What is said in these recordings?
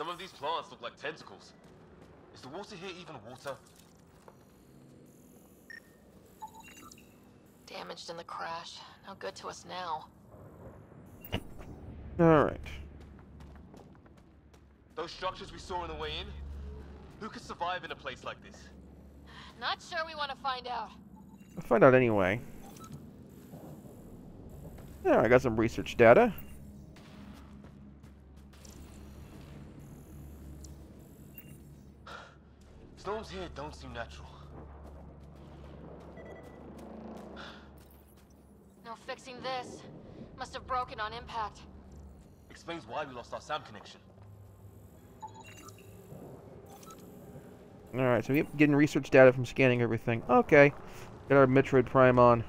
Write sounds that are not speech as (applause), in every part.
Some of these plants look like tentacles. Is the water here even water? Damaged in the crash. No good to us now. Alright. Those structures we saw on the way in? Who could survive in a place like this? Not sure we want to find out. I'll find out anyway. Yeah, I got some research data. Storms here don't seem natural. No fixing this. Must have broken on impact. Explains why we lost our sound connection. Alright, so we keep getting research data from scanning everything. Okay. Get our Metroid Prime on.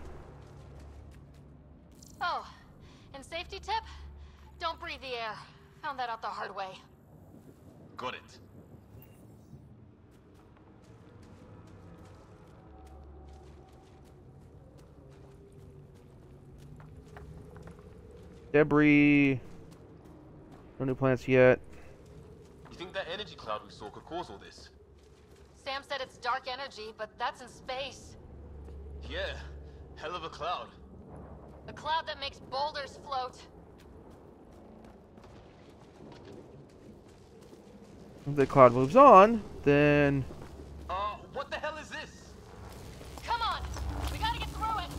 Oh, and safety tip? Don't breathe the air. Found that out the hard way. Got it. Debris. No new plants yet. You think that energy cloud we saw could cause all this? Sam said it's dark energy, but that's in space. Yeah, hell of a cloud. A cloud that makes boulders float. If the cloud moves on, then... Uh, what the hell is this? Come on! We gotta get through it!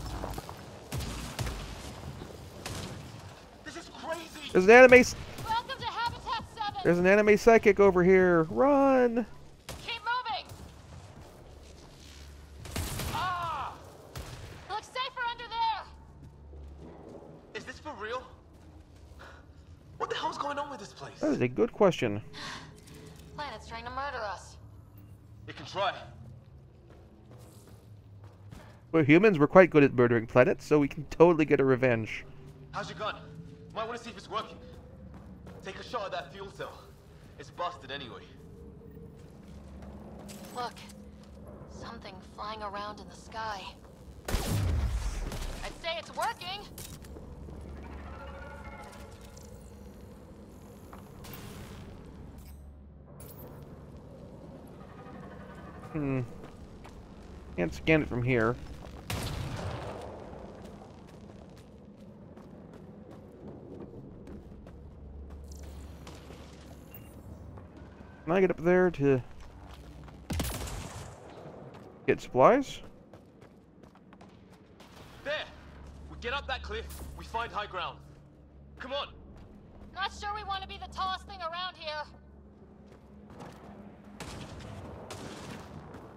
This is crazy! There's an anime... Welcome to Habitat 7! There's an anime psychic over here. Run! Keep moving! Ah! Looks safer under there! Is this for real? What the hell's going on with this place? That is a good question. Planet's trying to murder us. It can try. We're humans, we're quite good at murdering planets, so we can totally get a revenge. How's your gun? Might want to see if it's working. Take a shot at that fuel cell. It's busted anyway. Look. Something flying around in the sky. I'd say it's working! Hmm. Can't scan it from here. Can I get up there to get supplies? There! We get up that cliff, we find high ground. Come on! Not sure we want to be the tallest thing around here.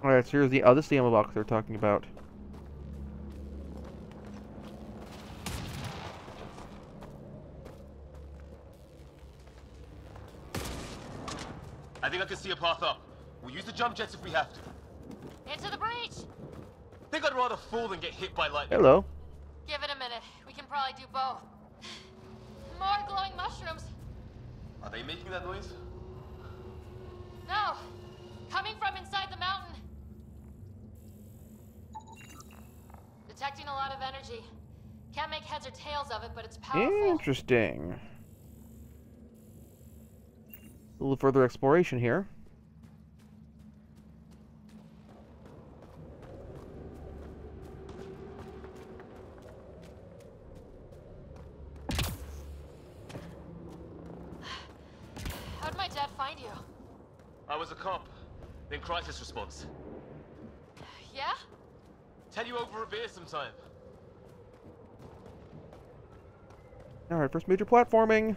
Alright, so here's the other ammo box they're talking about. I think I can see a path up. We'll use the jump jets if we have to. Into the breach! Think I'd rather fall than get hit by lightning. Hello. Give it a minute. We can probably do both. More glowing mushrooms. Are they making that noise? No! Coming from inside the mountain. Detecting a lot of energy. Can't make heads or tails of it, but it's powerful. Interesting. A little further exploration here. How'd my dad find you? I was a cop. Then crisis response. Yeah? Tell you over a beer sometime. Alright, first major platforming.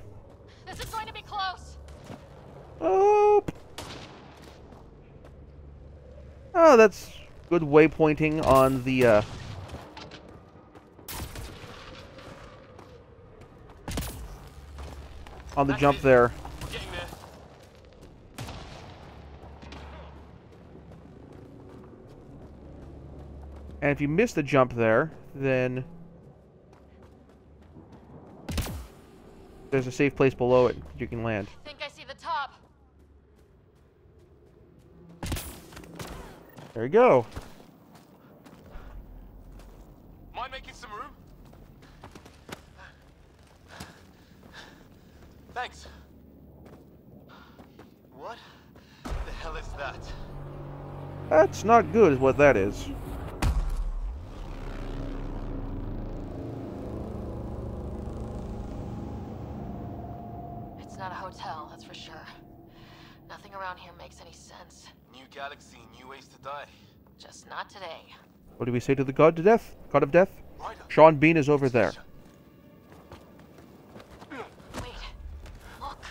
This is going to be close. Oh. Oh, that's good waypointing on the uh on the That's jump it. there. We're getting there. And if you miss the jump there, then there's a safe place below it you can land. Think I see the top. There you go. Mind making some room? Thanks. What the hell is that? That's not good what that is. It's not a hotel, that's for sure. Nothing around here makes any sense. New galaxy, new ways to die. Just not today. What do we say to the god to death? God of death? Ryder. Sean Bean is over there. Wait. Look.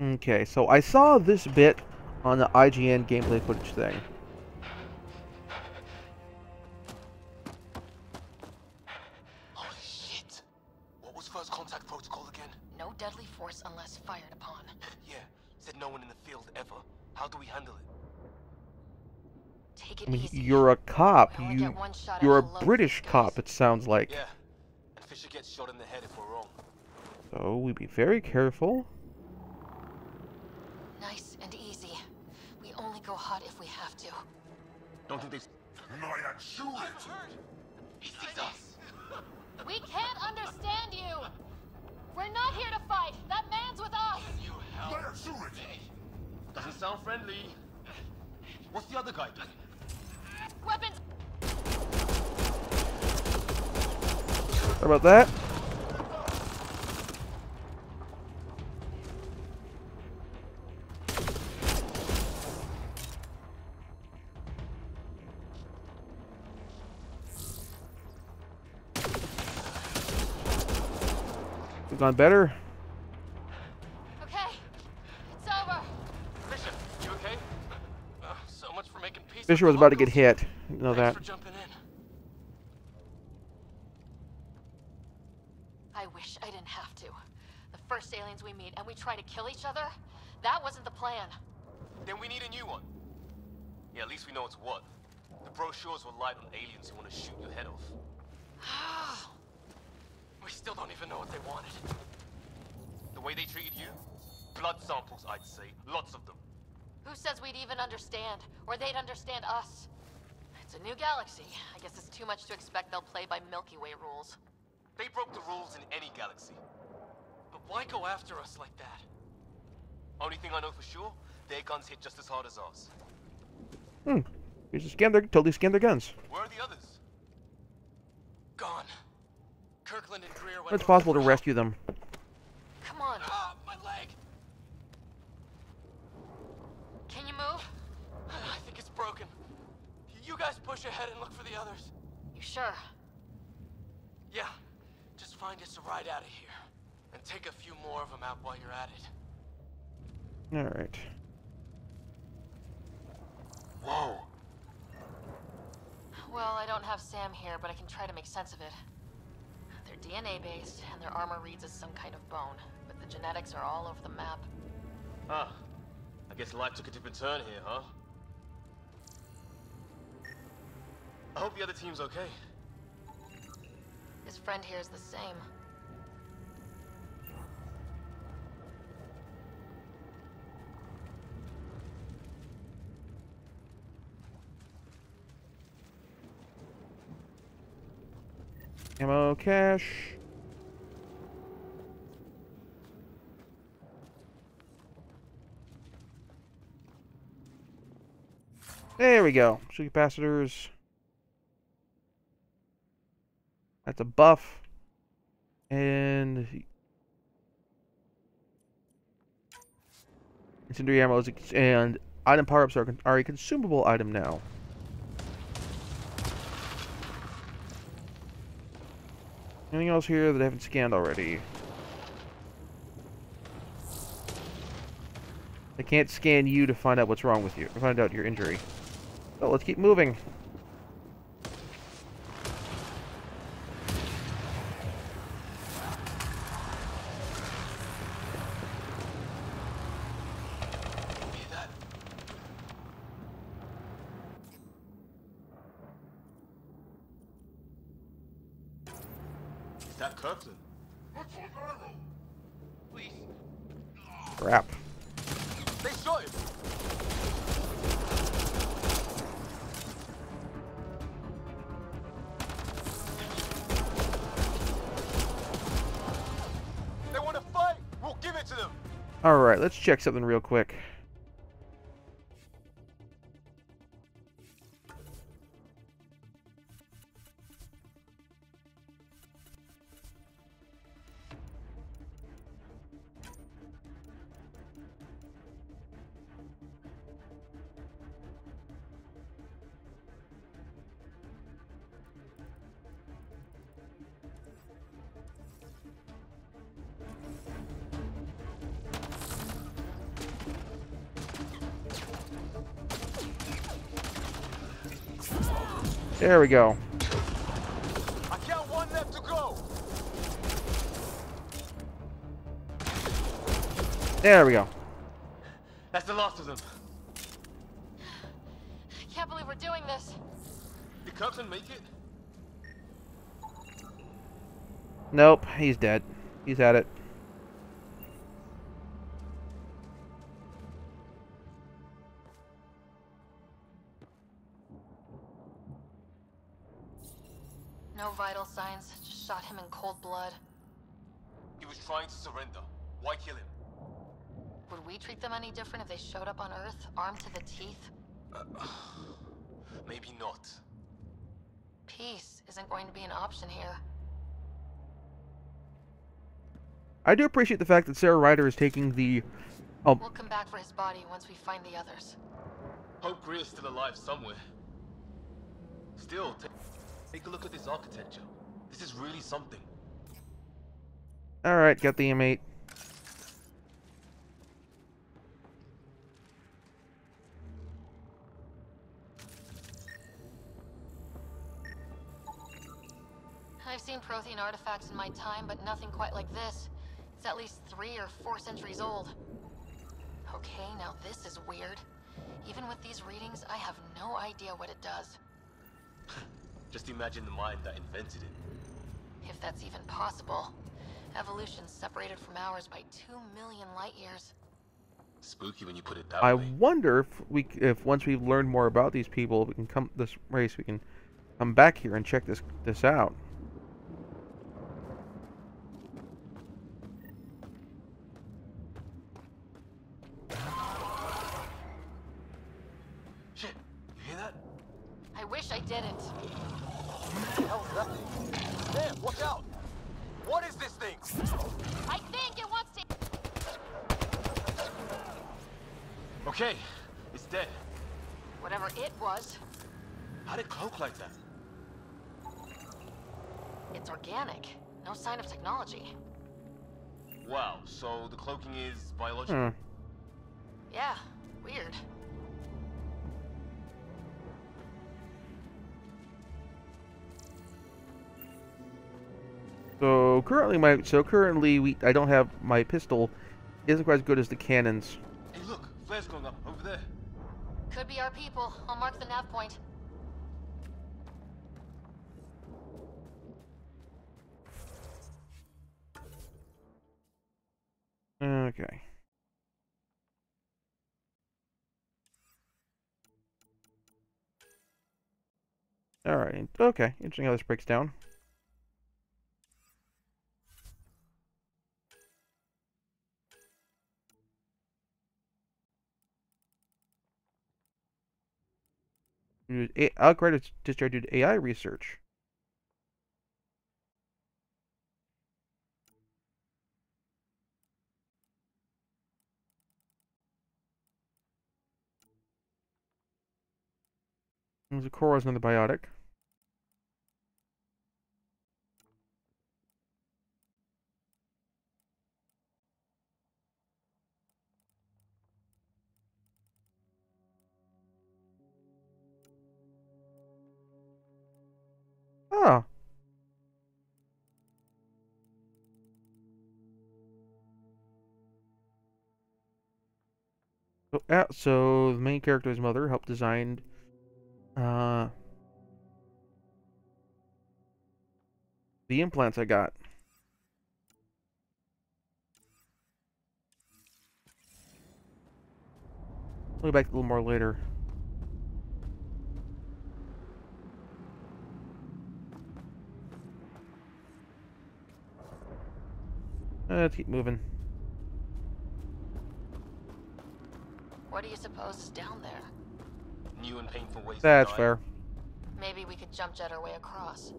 Okay, so I saw this bit on the IGN gameplay footage thing. You, get one shot at you're a British these cop. It sounds like. Yeah. And Fisher gets shot in the head if we're wrong. So we be very careful. Nice and easy. We only go hot if we have to. Don't think they. Nyan, shoot it! He sees us. (laughs) We can't understand you! We're not here to fight! That man's with us! You hell. Nyan, shoot it! Doesn't sound friendly. What's the other guy doing? Weapons! How about that? We've gone better. Okay, it's over. Fisher, you okay? Uh, so much for making peace. Fisher was about to get hit. You know Thanks that. for jumping in. I wish I didn't have to. The first aliens we meet and we try to kill each other? That wasn't the plan. Then we need a new one. Yeah, at least we know it's what. The brochures were light on aliens who want to shoot your head off. (sighs) we still don't even know what they wanted. The way they treated you? Blood samples, I'd say. Lots of them. Who says we'd even understand? Or they'd understand us? It's a new galaxy. I guess it's too much to expect they'll play by Milky Way rules. They broke the rules in any galaxy. But why go after us like that? Only thing I know for sure, their guns hit just as hard as ours. Hmm. You just scanned their, totally scanned their guns. Where are the others? Gone. Kirkland and Greer went It's possible to for- rescue them. Come on. Ah, my leg! Can you move? I think it's broken. You guys push ahead and look for the others. You sure? Yeah, just find us a ride out of here. And take a few more of them out while you're at it. Alright. Whoa! Well, I don't have Sam here, but I can try to make sense of it. They're DNA based, and their armor reads as some kind of bone, but the genetics are all over the map. Ah, I guess life took a different turn here, huh? I hope the other team's okay. His friend here is the same. Ammo cache. There we go. Two capacitors. That's a buff. And incendiary ammo is and item power-ups are, are a consumable item now. Anything else here that I haven't scanned already? I can't scan you to find out what's wrong with you, find out your injury. So let's keep moving. Check something real quick. There we go. I count one left to go. There we go. That's the last of them. I can't believe we're doing this. Did Kirkland make it? Nope, he's dead. He's at it. Going to be an option here. I do appreciate the fact that Sarah Ryder is taking the um, We'll come back for his body once we find the others. Hope Greer's still alive somewhere. Still, take a look at this architecture. This is really something. Alright, got the M8. I've seen Prothean artifacts in my time, but nothing quite like this. It's at least three or four centuries old. Okay, now this is weird. Even with these readings, I have no idea what it does. (laughs) Just imagine the mind that invented it. If that's even possible. Evolution separated from ours by two million light years. Spooky when you put it that I way. wonder if we, if once we've learned more about these people, we can come this race, we can come back here and check this this out. Shit, you hear that? I wish I didn't. What the hell's that thing? Damn, watch out! What is this thing? I think it wants to. Okay, it's dead. Whatever it was, How did it cloak like that? it's organic. No sign of technology. Wow, so the cloaking is biological. Hmm. Yeah, weird. So currently my so currently we I don't have my pistol isn't quite as good as the cannons. Hey, look, flares going up over there. Could be our people. I'll mark the nav point. Okay. All right. Okay. Interesting how this breaks down. Use A- Algorithm distributed AI research. There's a core is another biotic. Ah. So, uh, so the main character's mother helped design uh the implants I got. I'll be back a little more later. Uh, Let's keep moving. What do you suppose is down there? New and painful ways That's to die. fair. Maybe we could jump jet our way across.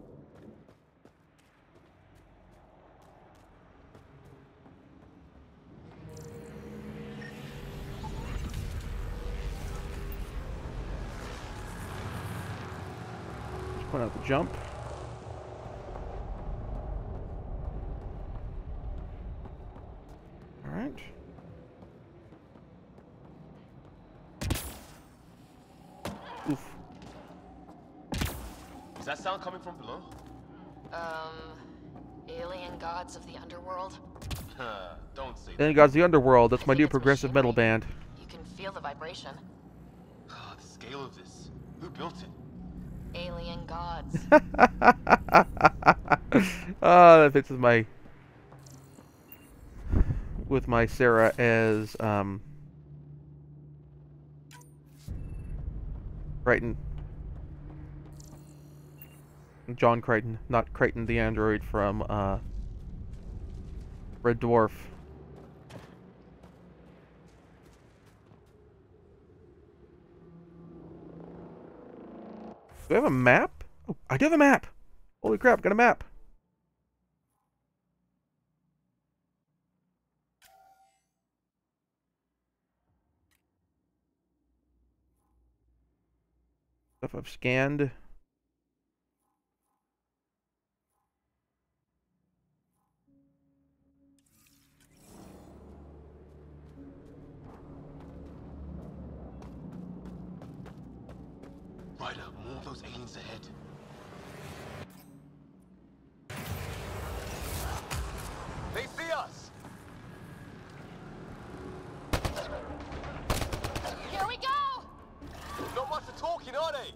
Just point out the jump. Alright. Oof. Is that sound coming from below? Um, alien gods of the underworld? Huh, Don't say that. Then God's of the Underworld. That's I my new it's progressive metal band. You can feel the vibration. Ah, the scale of this. Who built it? Alien gods. (laughs) Ah, that fits with my with my Sarah as um Crichton. John Crichton, not Kryten the android from uh Red Dwarf. Do I have a map? Oh, I do have a map. Holy crap, got a map. Stuff I've scanned. Much of talking, are they?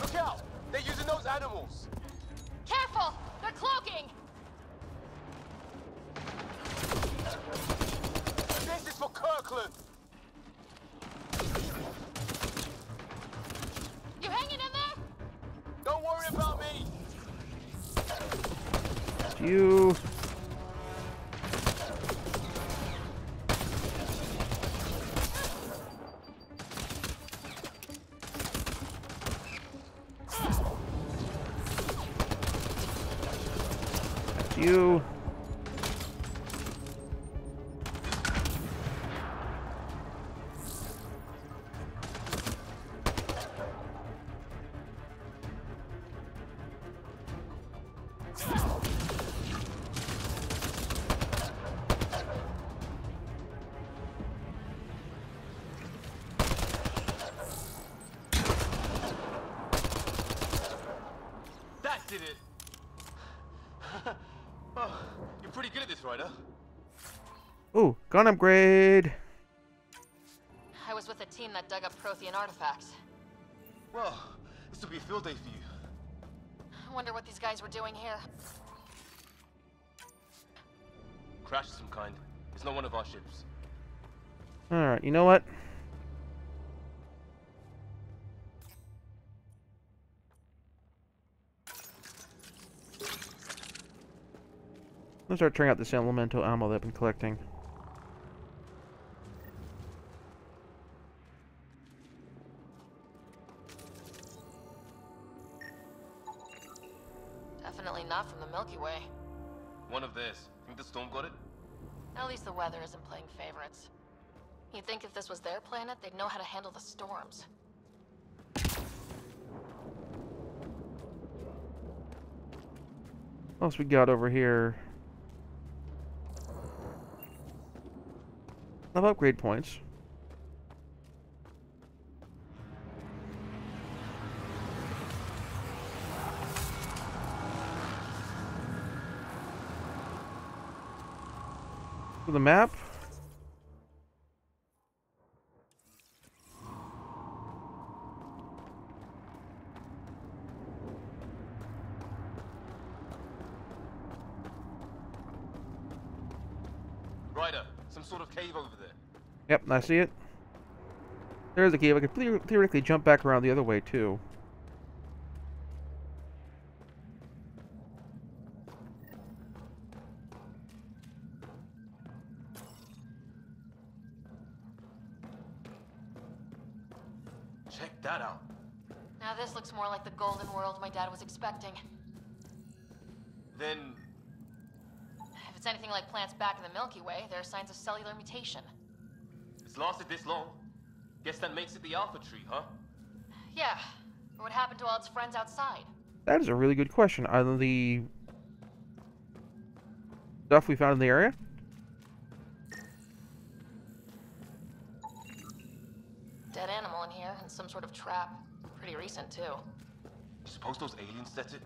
Look out! They're using those animals! Careful! They're cloaking! This is for Kirkland! You hanging in there? Don't worry about me! You. You're pretty good at this, Ryder. Ooh, gun upgrade. I was with a team that dug up Prothean artifacts. Well, this will be a field day for you. I wonder what these guys were doing here. Crash of some kind. It's not one of our ships. Alright, you know what? Let's start trying out this elemental ammo that I've been collecting. Definitely not from the Milky Way. One of theirs. Think the storm got it? At least the weather isn't playing favorites. You'd think if this was their planet, they'd know how to handle the storms. What else we got over here? Love upgrade points. The map. Ryder, some sort of cave over there. Yep, I see it. There's a cave. I could theoretically jump back around the other way too. This long. Guess that makes it the Alpha Tree, huh? Yeah. But what happened to all its friends outside? That is a really good question. On the stuff we found in the area? Dead animal in here, and some sort of trap. Pretty recent, too. You suppose those aliens set it?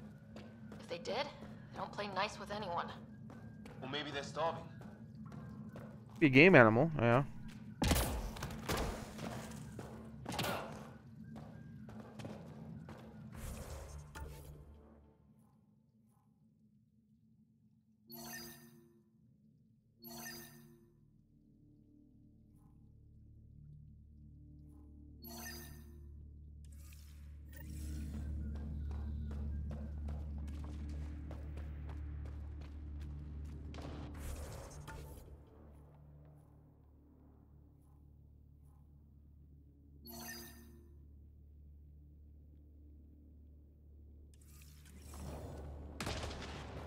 If they did, they don't play nice with anyone. Well, maybe they're starving. Be a game animal, yeah.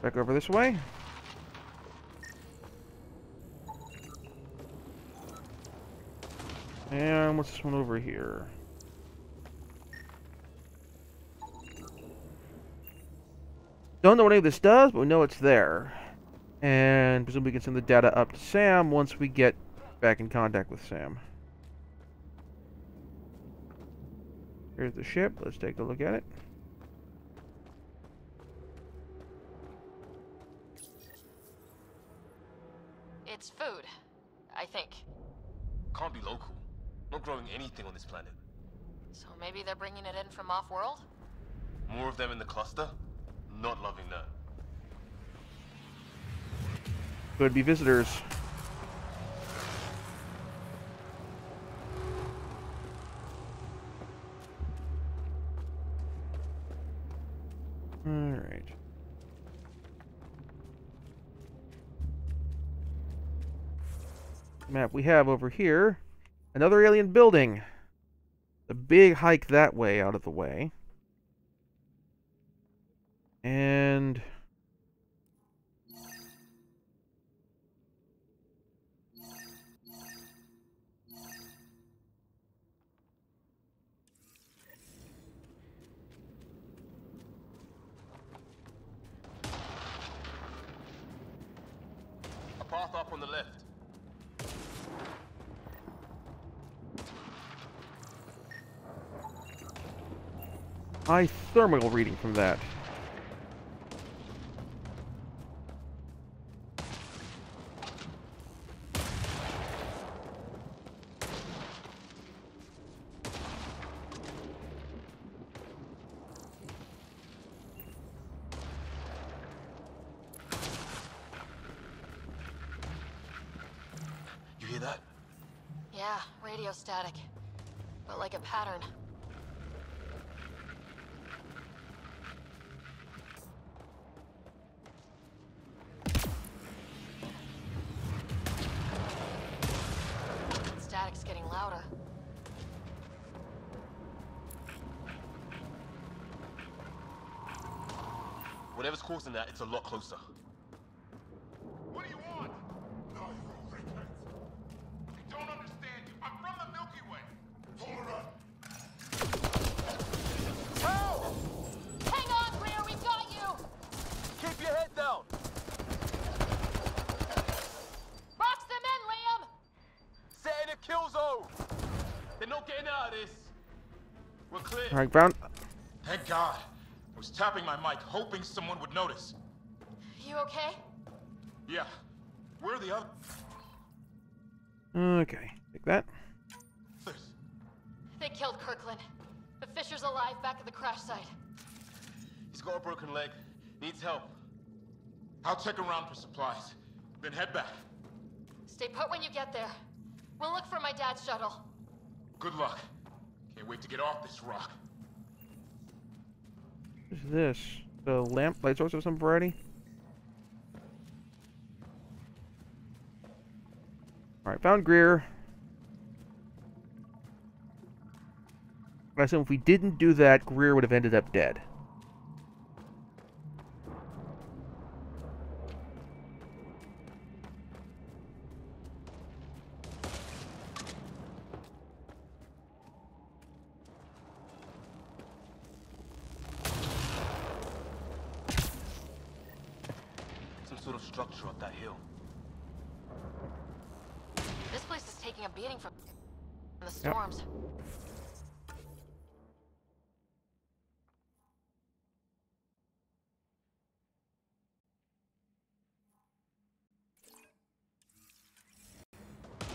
Back over this way. And what's this one over here? Don't know what any of this does, but we know it's there. And presumably we can send the data up to Sam once we get back in contact with Sam. Here's the ship. Let's take a look at it. It's food. I think. Can't be local. Not growing anything on this planet. So maybe they're bringing it in from off-world? More of them in the cluster? Not loving that. Could be visitors. Alright. Map we have over here. Another alien building. The big hike that way out of the way. And A path up on the left. high thermal reading from that. You hear that? Yeah, radio static. But like a pattern. Causing that, it's a lot closer. My mic, hoping someone would notice. You okay? Yeah. Where are the others? Okay, take that. They killed Kirkland. The Fisher's alive back at the crash site. He's got a broken leg. Needs help. I'll check around for supplies. Then head back. Stay put when you get there. We'll look for my dad's shuttle. Good luck. Can't wait to get off this rock. What is this? The lamp light source of some variety? Alright, found Greer. I assume if we didn't do that, Greer would have ended up dead. Some sort of structure up that hill. This place is taking a beating from the storms.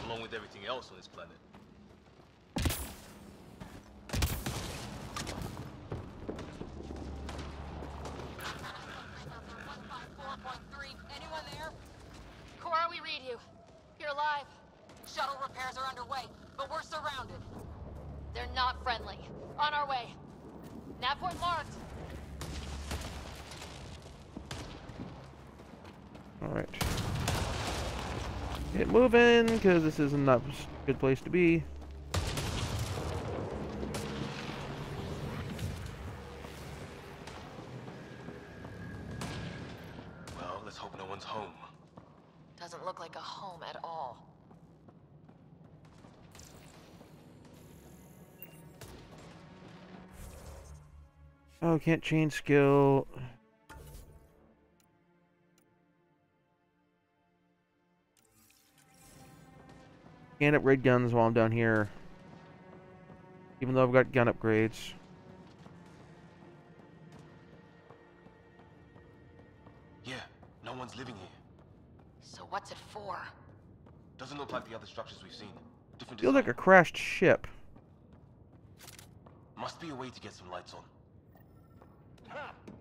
Along with everything else on this planet. Anyone there? Cora, we read you. You're alive. Shuttle repairs are underway, but we're surrounded. They're not friendly. On our way. Nav point marked. Alright. Get moving, because this is not a good place to be. Can't change skill. Can't upgrade guns while I'm down here. Even though I've got gun upgrades. Yeah, no one's living here. So what's it for? Doesn't look like the other structures we've seen. Different Feels like a crashed ship. Must be a way to get some lights on. What's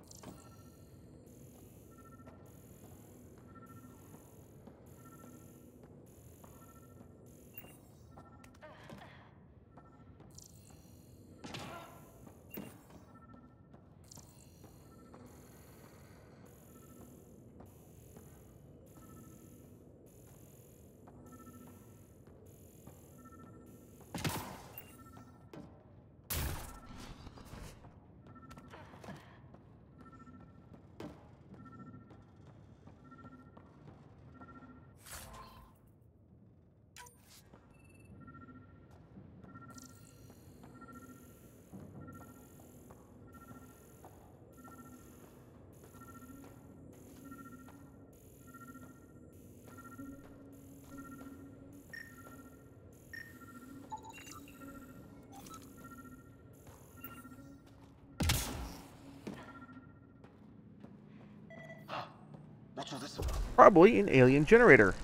Probably an alien generator.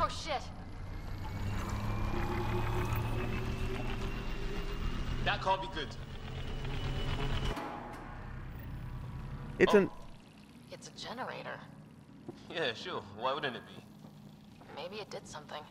Oh shit! That can't be good. It's Oh. an It's a generator. Yeah, sure. Why wouldn't it be? Maybe it did something.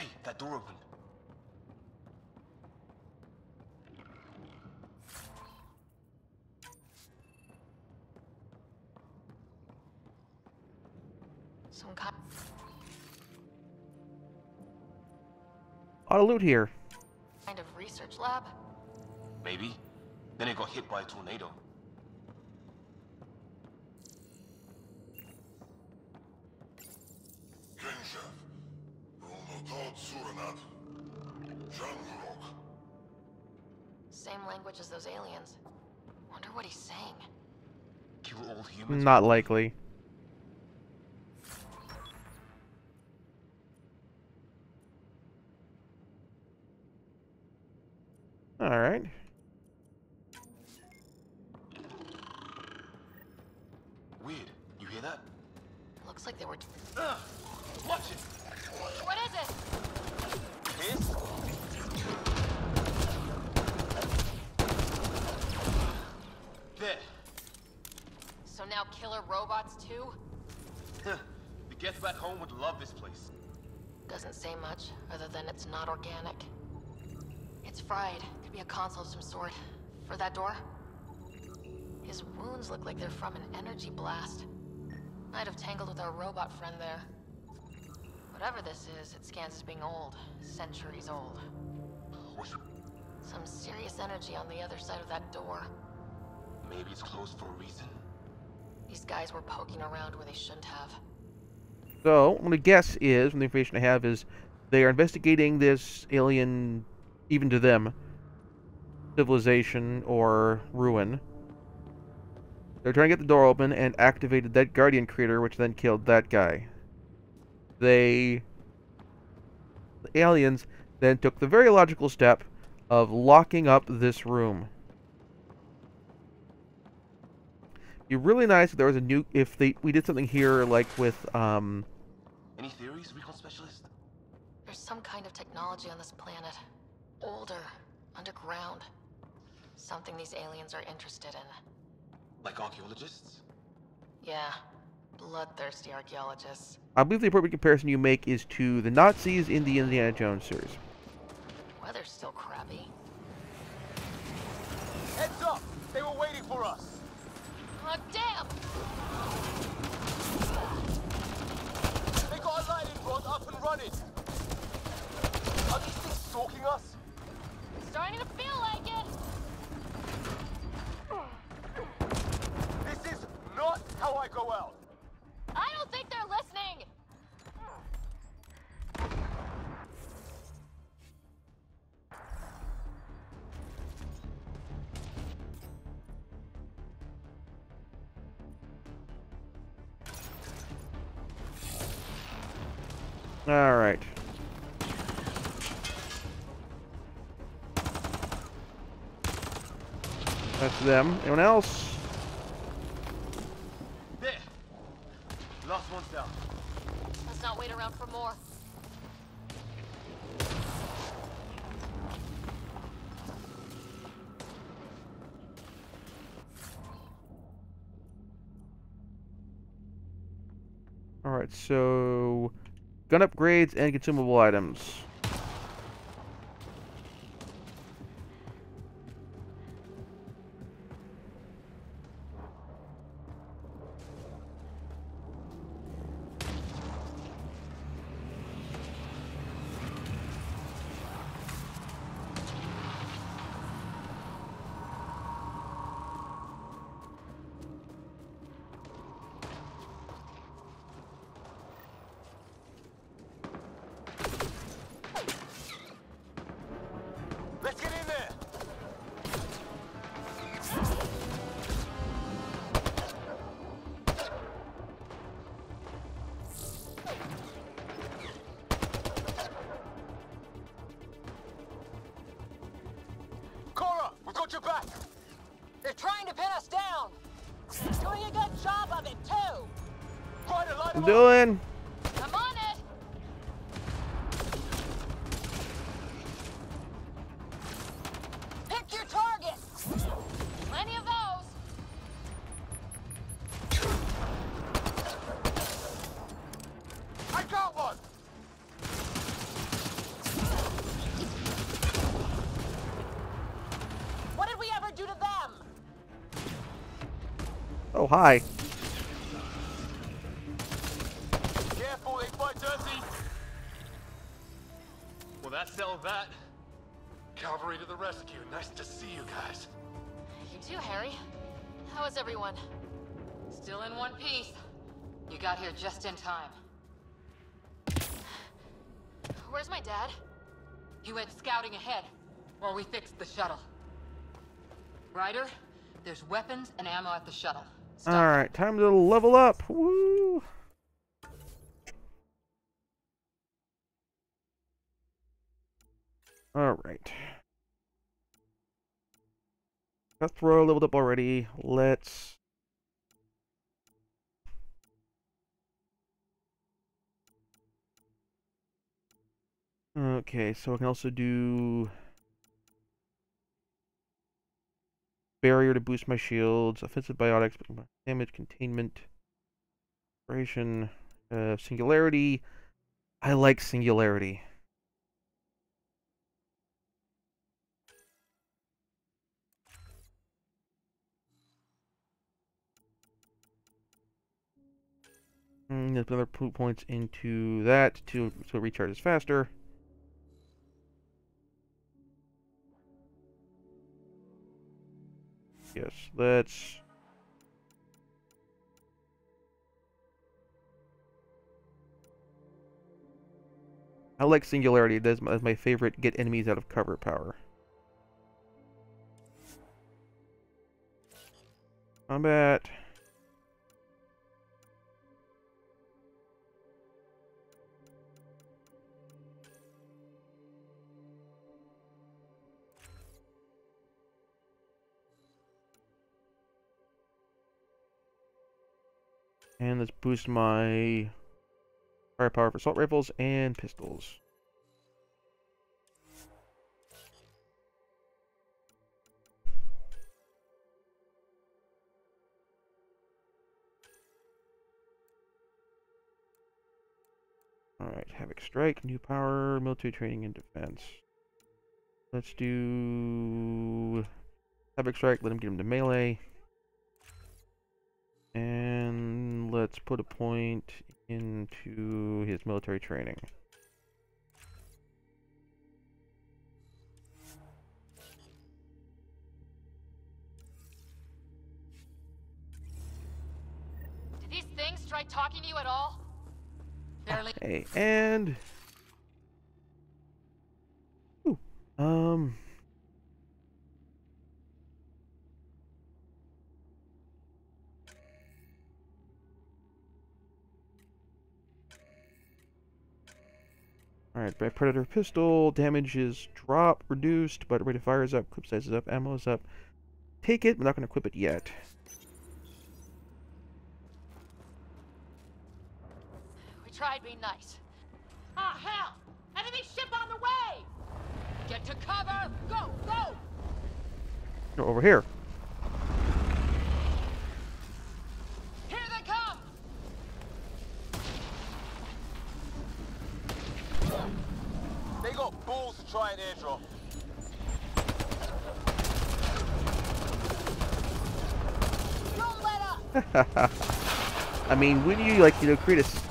Hey, that door opened. Some kind auto loot here. kind of research lab. Maybe. Then it got hit by a tornado. Not likely. Whatever this is, it scans as being old. Centuries old. What? Some serious energy on the other side of that door. Maybe it's closed for a reason. These guys were poking around where they shouldn't have. So, my guess is, from the information I have, is they are investigating this alien, even to them, civilization or ruin. They're trying to get the door open and activated that Guardian creator, which then killed that guy. They, the aliens, then took the very logical step of locking up this room. Be really nice if there was a new if they we did something here like with um Any theories, recon specialist? There's some kind of technology on this planet. Older, underground. Something these aliens are interested in. Like archaeologists? Yeah, bloodthirsty archaeologists. I believe the appropriate comparison you make is to the Nazis in the Indiana Jones series. Weather's still crappy. Heads up! They were waiting for us! Oh, damn! They got a lightning rod up and running! Are these things stalking us? Starting to feel like it! This is not how I go out! Them. Anyone else? There! Last one's down. Let's not wait around for more. All right. So, gun upgrades and consumable items. Hi. Careful, they fight dirty! Well, that settled that. Cavalry to the rescue. Nice to see you guys. You too, Harry. How is everyone? Still in one piece. You got here just in time. Where's my dad? He went scouting ahead while we fixed the shuttle. Ryder, there's weapons and ammo at the shuttle. Stop. All right. Time to level up. Woo. All right. throw leveled up already. Let's. Okay, so I can also do. Barrier to boost my shields, offensive biotics, damage containment, inspiration, uh, singularity. I like singularity. Mm, there's another points into that to so it recharges faster. Yes, let's. I like Singularity. That's my, that's my favorite get enemies out of cover power. Combat. And let's boost my firepower for assault rifles and pistols. Alright, Havoc Strike, new power, military training and defense. Let's do Havoc Strike, let him get him to melee. Let's put a point into his military training. Did these things try talking to you at all? Barely. Okay, and Ooh, um Alright, by Predator pistol, damage is drop, reduced, but rate of fire is up, clip size is up, ammo is up. Take it, we're not going to equip it yet. We tried being nice. Ah, hell! Enemy ship on the way! Get to cover! Go, go! Go over. Here they come! They got balls to try an airdrop. Don't let up! I mean, wouldn't you like, you know, create a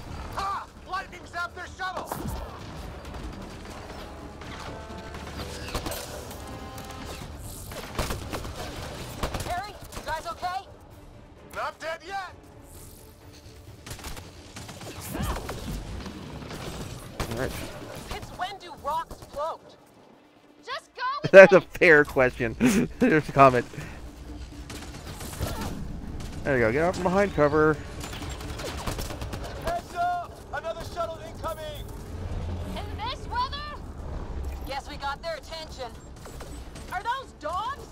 (laughs) That's a fair question. (laughs) There's a comment. There you go. Get out from behind cover. Heads up! Another shuttle incoming! In this weather? Guess we got their attention. Are those dogs?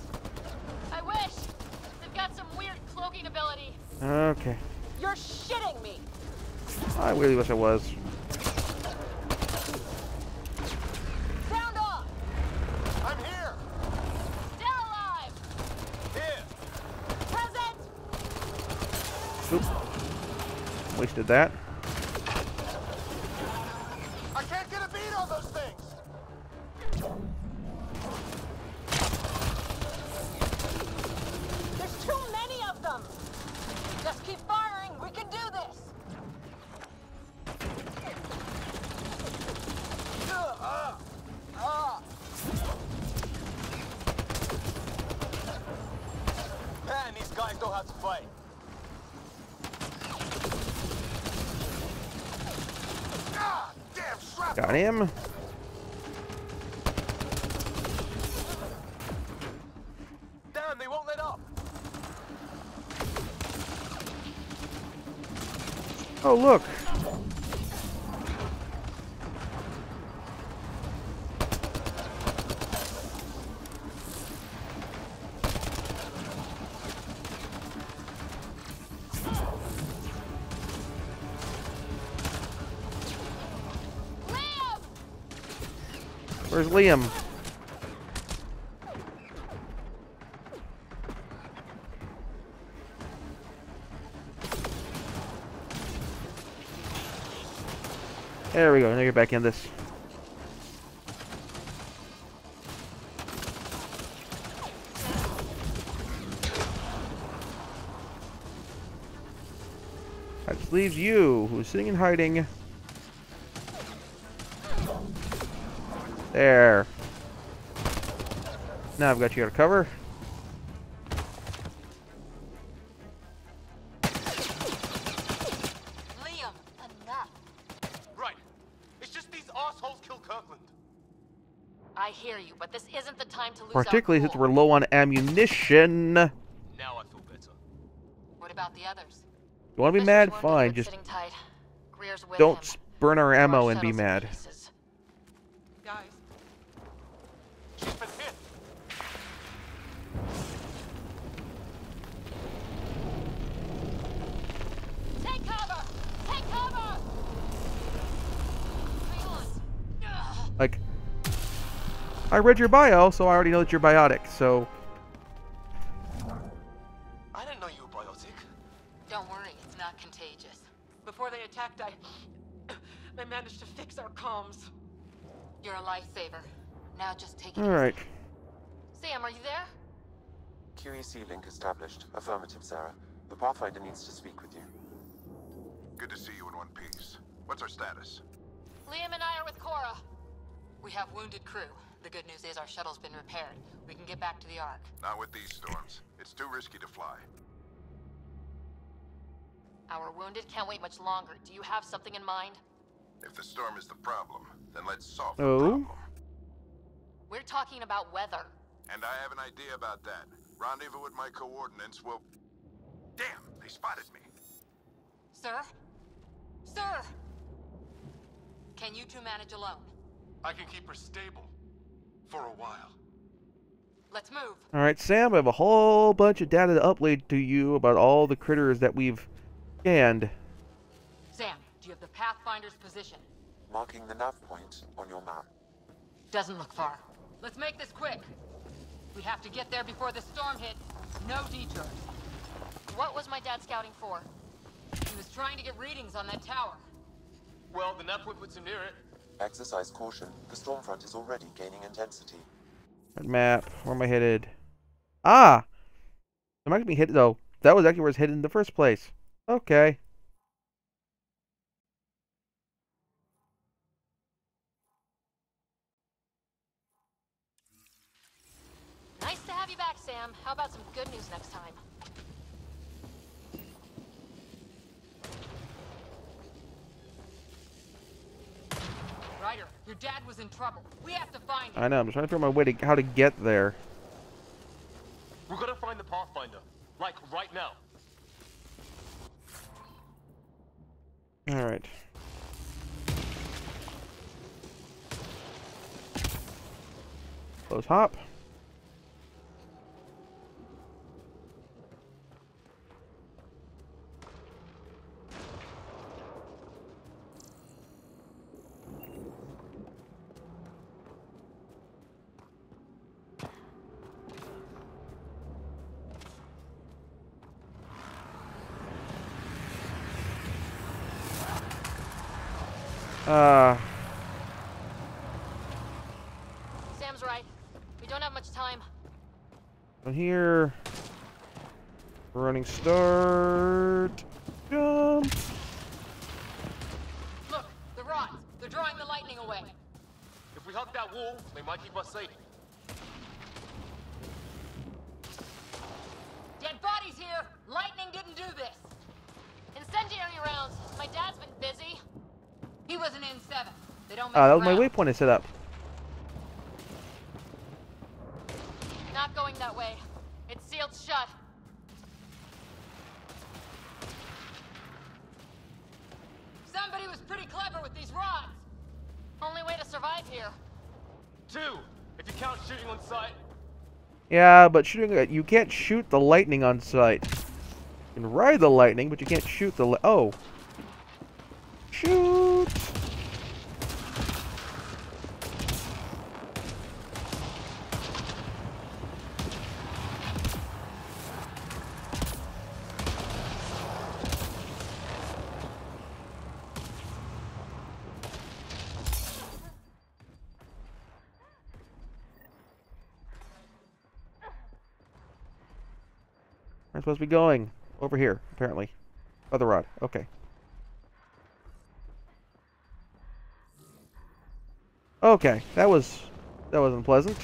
I wish. They've got some weird cloaking ability. Okay. You're shitting me! I really wish I was. Guys to fight. Damn! Got him. Damn, they won't let up! Oh, look. Liam. There we go. Now you're back in this. That leaves you, who's sitting in hiding. There. Now I've got you out of cover. Liam, enough. Right. It's just these assholes kill Kirkland. I hear you, but this isn't the time to lose Particularly since we're low on ammunition. Now I feel better. What about the others? You want to be Mister's mad? Fine. Just sitting tight. Greer's with don't him. burn our Our ammo and be mad. pieces. I read your bio, so I already know that you're biotic, so... I didn't know you were biotic. Don't worry, it's not contagious. before they attacked, I... I managed to fix our comms. You're a lifesaver. Now just take it easy. Alright. Sam, are you there? QEC link established. Affirmative, Sara. The Pathfinder needs to speak with you. Good to see you in one piece. What's our status? Liam and I are with Cora. We have wounded crew. The good news is our shuttle's been repaired. We can get back to the Ark. Not with these storms. It's too risky to fly. Our wounded can't wait much longer. Do you have something in mind? If the storm is the problem, then let's solve Oh? the problem. We're talking about weather. And I have an idea about that. Rendezvous with my coordinates will... Damn, they spotted me. Sir? Sir! Can you two manage alone? I can keep her stable. For a while. Let's move. Alright, Sam, I have a whole bunch of data to upload to you about all the critters that we've scanned. Sam, do you have the Pathfinder's position? Marking the nav point on your map. Doesn't look far. Let's make this quick. We have to get there before the storm hits. No detours. What was my dad scouting for? He was trying to get readings on that tower. Well, the nav point puts him near it. Exercise caution. The storm front is already gaining intensity. That map. Where am I headed? Ah! I'm actually being hit, though. That was actually where it's headed in the first place. Okay. Nice to have you back, Sam. How about some good news next time? Ryder, your dad was in trouble. We have to find him. I know. I'm just trying to figure out my way to how to get there. We're gonna find the Pathfinder. Like, right now. Alright. Close hop. Uh, Sam's right. We don't have much time. on here. Running start. Jump. Look, the rods. They're drawing the lightning away. If we hug that wall, they might keep us safe. Dead bodies here. Lightning didn't do this. Incendiary rounds. My dad's been busy. He wasn't in seven. They don't make Ah, that was my around. waypoint I set up. Not going that way. It's sealed shut. Somebody was pretty clever with these rods. Only way to survive here. Two, if you count shooting on sight. Yeah, but shooting at you can't shoot the lightning on sight. You can ride the lightning, but you can't shoot the li oh. Shoot. I'm supposed to be going over here, apparently. Other rod. Okay. Okay, that was that wasn't pleasant.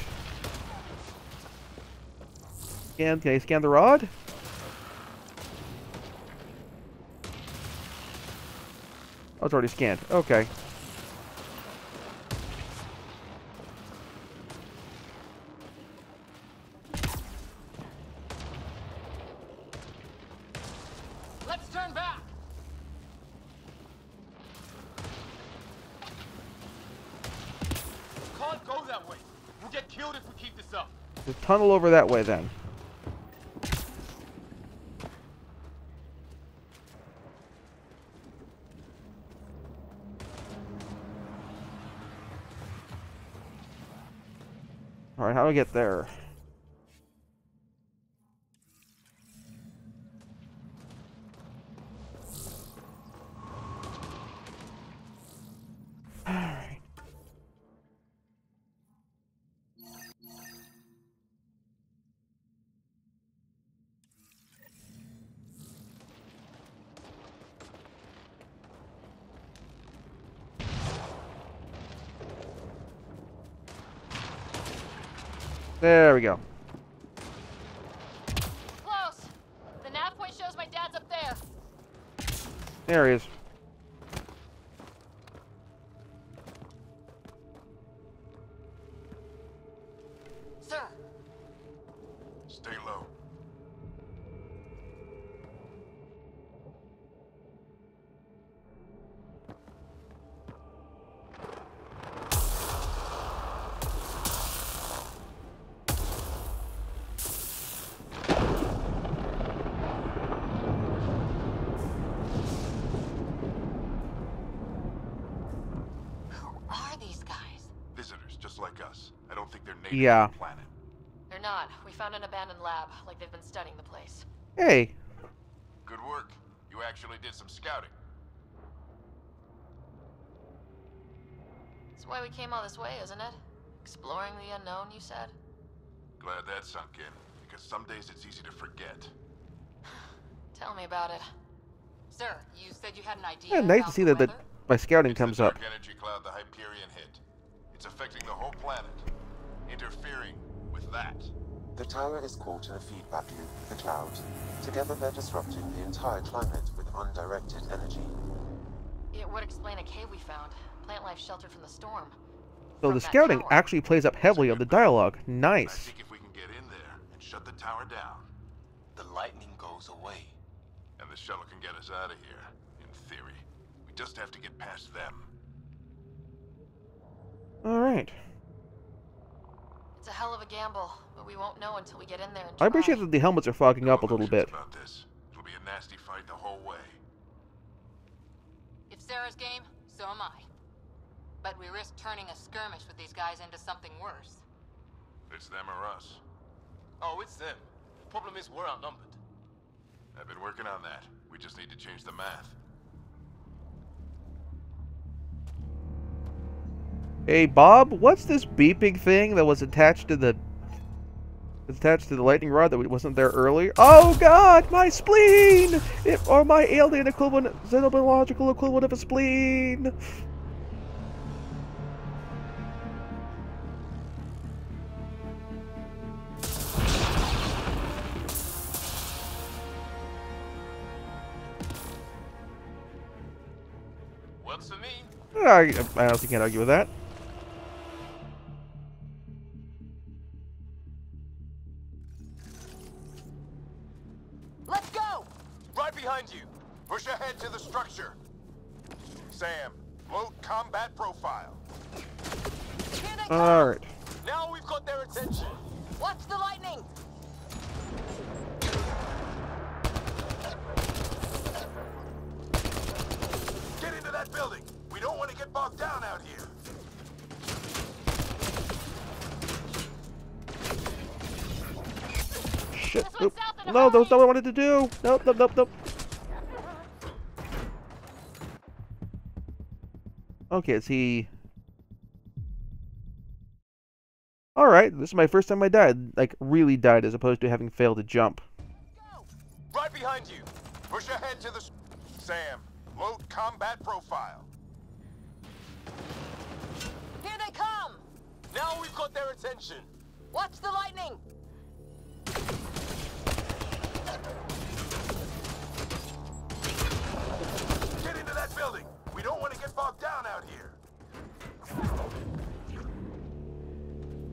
Scan. Can I scan the rod? Oh, it's already scanned. Okay. Let's turn back. Can't go that way. We'll get killed if we keep this up. The tunnel over that way then. Alright, how do I get there? Go. Close. The nav point shows my dad's up there. There he is. Sir, Stay Yeah. to the planet. They're not. We found an abandoned lab, like they've been studying the place. Hey, Good work. You actually did some scouting. That's why we came all this way, isn't it? Exploring the unknown, you said? Glad that sunk in, because some days it's easy to forget. (sighs) Tell me about it. Sir, you said you had an idea. yeah, nice to see that, that my scouting It's comes the up. energy cloud the Hyperion hit. It's affecting the whole planet, interfering with that. The tower is caught in a feedback loop with the cloud. Together they're disrupting the entire climate with undirected energy. It would explain a cave we found. Plant life sheltered from the storm. So From the scouting tower. actually plays up heavily on the dialogue. Nice. I Nice. think if we can get in there and shut the tower down, The lightning goes away. and the shuttle can get us out of here, in theory. We just have to get past them. Alright. It's a hell of a gamble, but we won't know until we get in there and I appreciate that the helmets are fogging up a little bit. About this. It'll be a nasty fight the whole way. If Sara's game, so am I. But we risk turning a skirmish with these guys into something worse. It's them or us. Oh, it's them. The Problem is, we're outnumbered. I've been working on that. We just need to change the math. Hey Bob, what's this beeping thing that was attached to the attached to the lightning rod that wasn't there earlier? Oh god, my spleen! It, or my alien equivalent, xenobiological equivalent of a spleen! Works for me. I, I honestly can't argue with that. Sam, combat profile. Here they come! Alright. Now we've got their attention. Watch the lightning! Get into that building. We don't want to get bogged down out here. Shit. This Oop. south in a No, that was not what I wanted to do. Nope, nope, nope, nope. Okay, is he... Alright, this is my first time I died. Like, really died as opposed to having failed to jump. Right behind you. Push ahead to the... Sam, load combat profile. Here they come! Now we've got their attention. Watch the lightning! Get into that building. We don't want to get bogged down out here.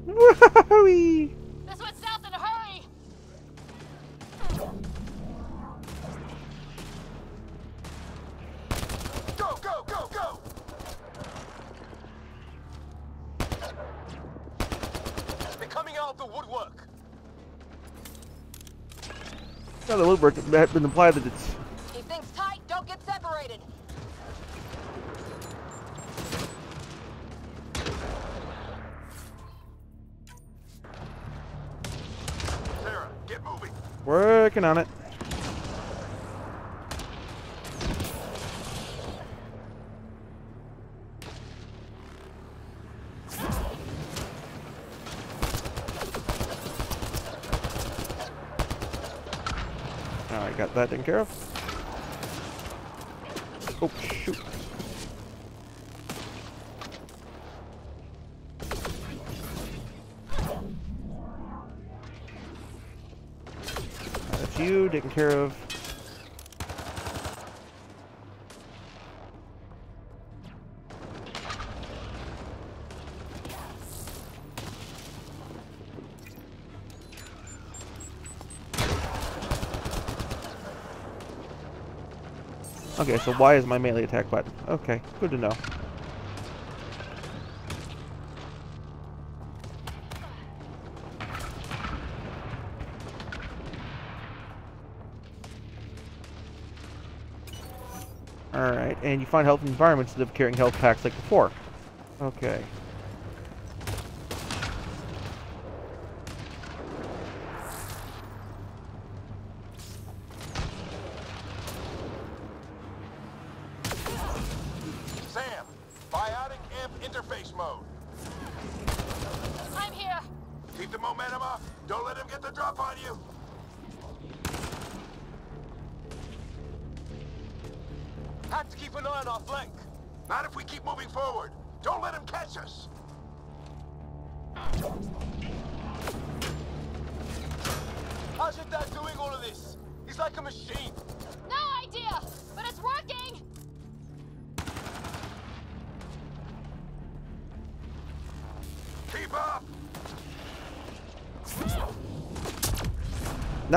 Woohoo! This went south in a hurry! Go, go, go, go! They're coming out of the woodwork. Now the woodwork had been implied that it's Keep things tight, don't get separated! Working on it. Alright, got that taken care of. Oh, shoot. You taken care of. Okay, so why is my melee attack button? Okay, good to know. Alright, and you find health environments instead of carrying health packs like before. Okay.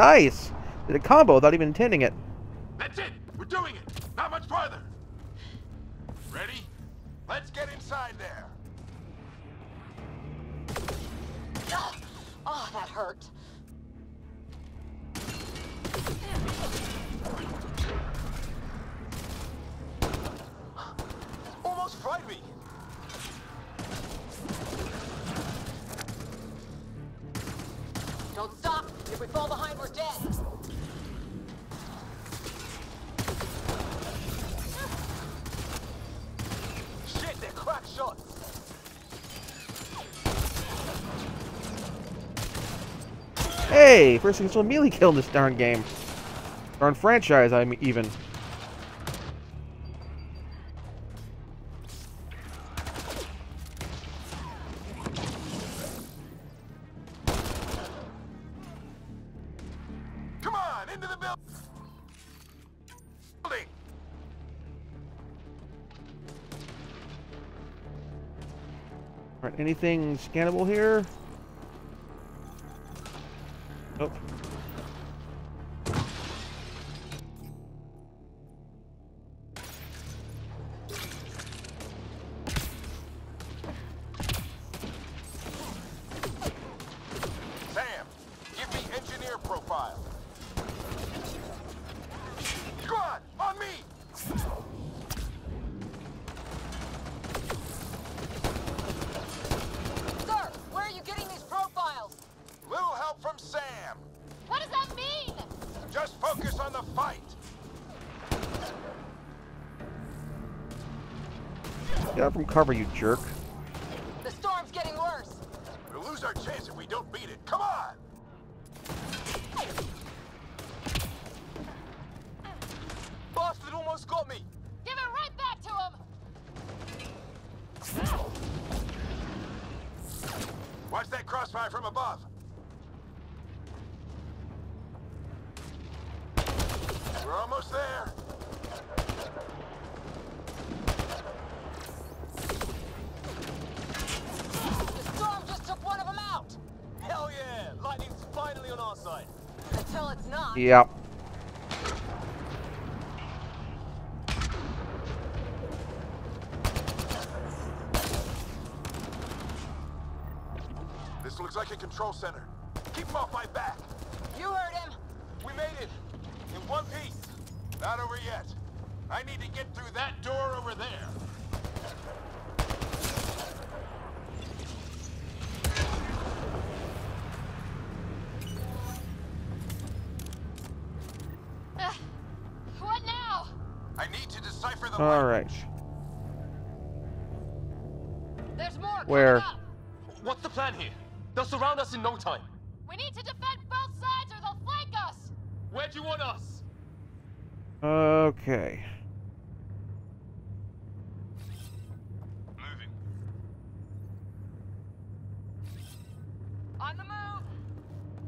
Nice! Did a combo without even intending it. Hey! First successful melee kill in this darn game. Darn franchise, I mean, even. Come on, into the building. Alright, anything scannable here? Get out from cover, you jerk.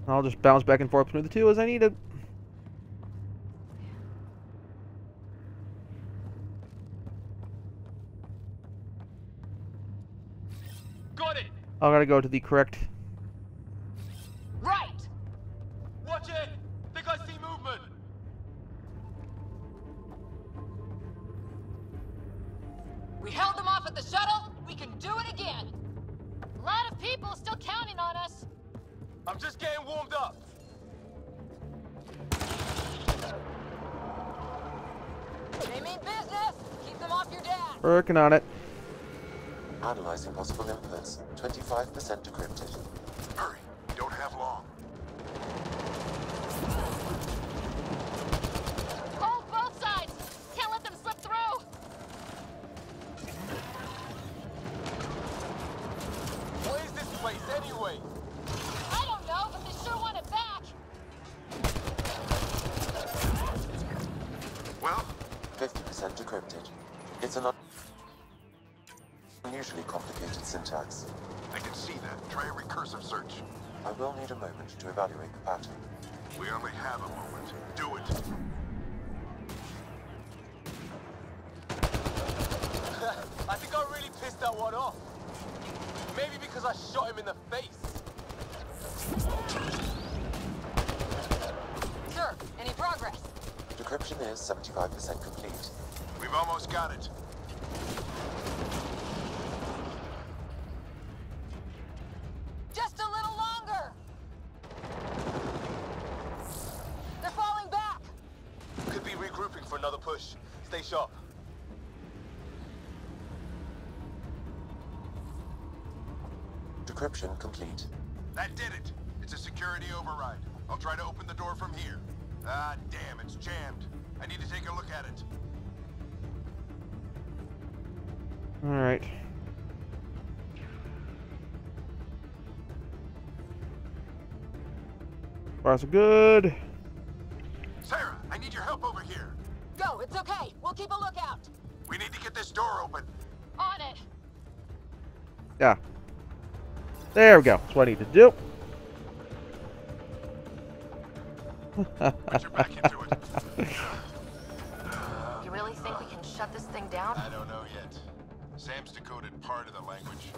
I'll just bounce back and forth between the two as I need it. Got it! I gotta go to the correct. Right. Watch it! Think I see movement! We held them off at the shuttle. We can do it again. A lot of people still counting on us. I'm just getting warmed up. They mean business. Keep them off your dad. Working on it. Analyzing possible inputs. 25% decrypted. Syntax. I can see that. Try a recursive search. I will need a moment to evaluate the pattern. We only have a moment. Do it. (laughs) I think I really pissed that one off. Maybe because I shot him in the face. Sir, any progress? Decryption is 75% complete. We've almost got it. Complete. That did it. It's a security override. I'll try to open the door from here. Ah, damn, it's jammed. I need to take a look at it. All right. Far so good. Sara, I need your help over here. Go, it's okay. We'll keep a lookout. We need to get this door open. On it. Yeah. There we go. That's what I need to do. Put your back into it. (laughs) You really think we can shut this thing down? I don't know yet. Sam's decoded part of the language.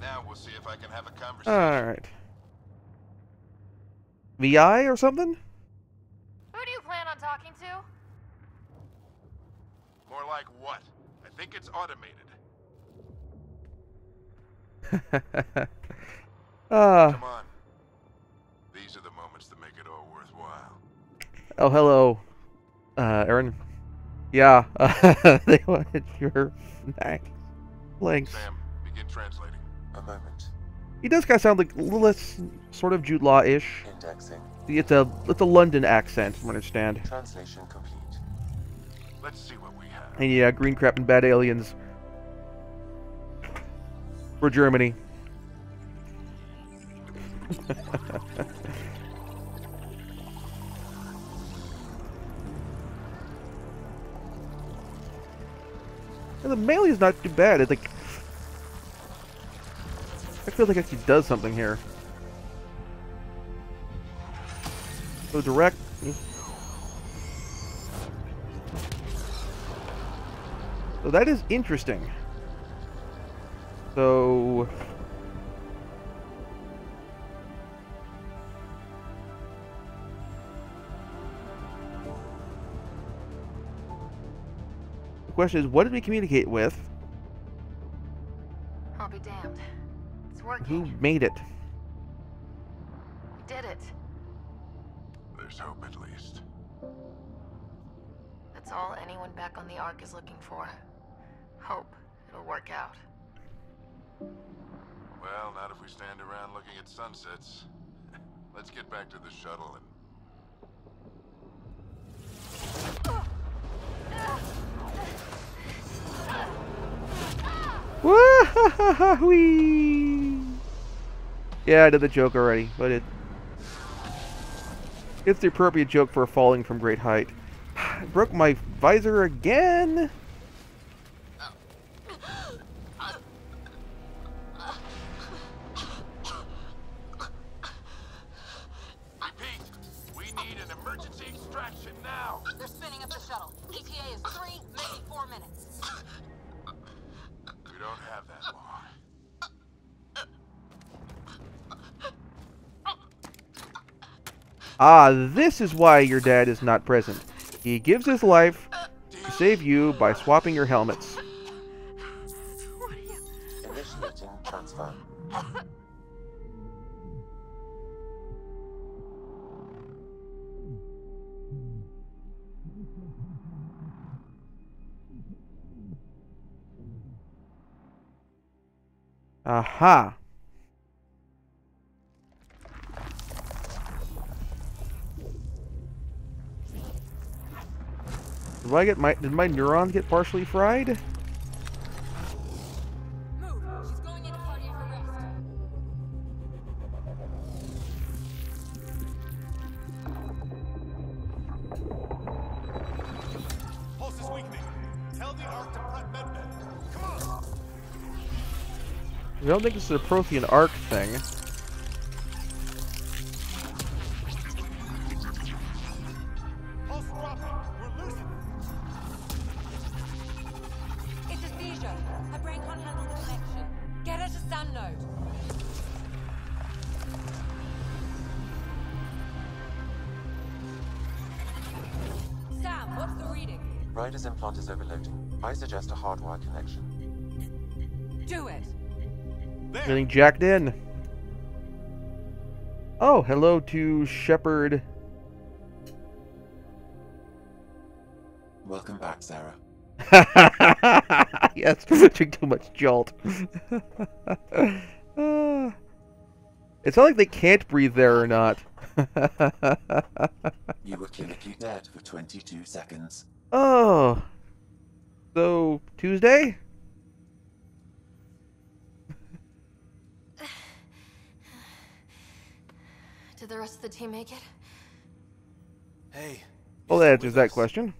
Now we'll see if I can have a conversation. All right. VI or something? Who do you plan on talking to? More like what? I think it's automated. (laughs) Ah. Come on. These are the moments that make it all worthwhile. oh, hello, uh, Aaron. Yeah, uh, (laughs) they wanted your snack links. Sam, begin translating. A moment. He does kind of sound like a little less sort of Jude Law-ish. Indexing. It's a it's a London accent, from what I understand. Translation complete. Let's see what we have. And yeah, green crap and bad aliens for Germany. (laughs) The melee is not too bad. It's like I feel like it actually does something here. So direct. So that is interesting. So the question is, what did we communicate with? I'll be damned. It's Who working. made it? We did it. There's hope at least. That's all anyone back on the Ark is looking for. Hope it'll work out. Well, not if we stand around looking at sunsets. (laughs) Let's get back to the shuttle and Yeah, I did the joke already, but it it's the appropriate joke for falling from great height. (sighs) Broke my visor again. Ah, this is why your dad is not present. He gives his life to save you by swapping your helmets. Initiating transfer. Aha. Did I get my did my neurons get partially fried? Move. She's going into cardiac arrest. Pulse is weakening. Tell the Ark to prep medbed. Come on! I don't think this is a Prothean arc thing. I suggest a hardwire connection. Do it. There. Getting jacked in. Oh, hello to Shepard. Welcome back, Sara. (laughs) yes, (laughs) drink too much jolt. (laughs) It's not like they can't breathe there or not. You were clinically dead for 22 seconds. oh. So, Tuesday? (sighs) Did the rest of the team make it? Hey. Well, that answers that question.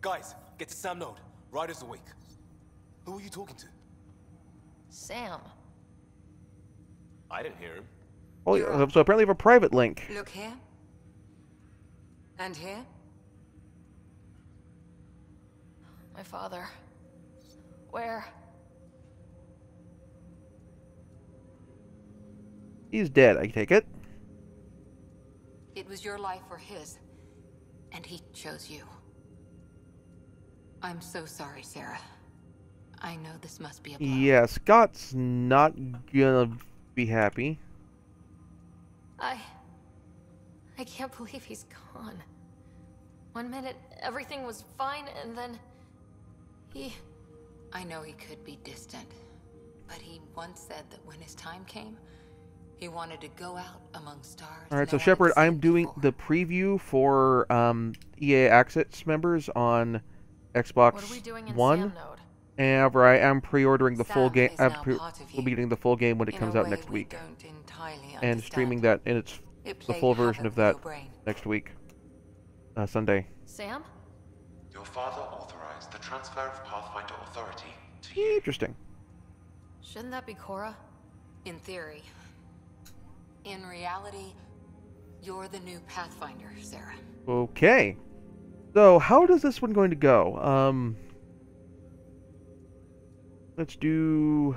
Guys, get to Sam Node. Ryder's awake. Who are you talking to? Sam. I didn't hear him. Oh, yeah, so apparently you have a private link. Look here. And here. My father. Where? He's dead, I take it. It was your life or his, and he chose you. I'm so sorry, Sara. I know this must be a blow. Yeah, Scott's not gonna be happy. I. I can't believe he's gone. One minute, everything was fine, and then. He. I know he could be distant, but he once said that when his time came, he wanted to go out among stars. All right, so Shepard, I'm doing before. the preview for um, EA Access members on Xbox What are we doing in One. Sam Node? And I am pre-ordering the full game. I'm pre- part we'll be getting the full game when it in comes out next we week, don't entirely and streaming that in its It the full version of that brain. next week, uh, Sunday. Sam? Your father authorized the transfer of Pathfinder authority to you. Interesting. Shouldn't that be Cora? In theory. In reality, you're the new Pathfinder, Sara. Okay. So, how does this one going to go? Um, let's do.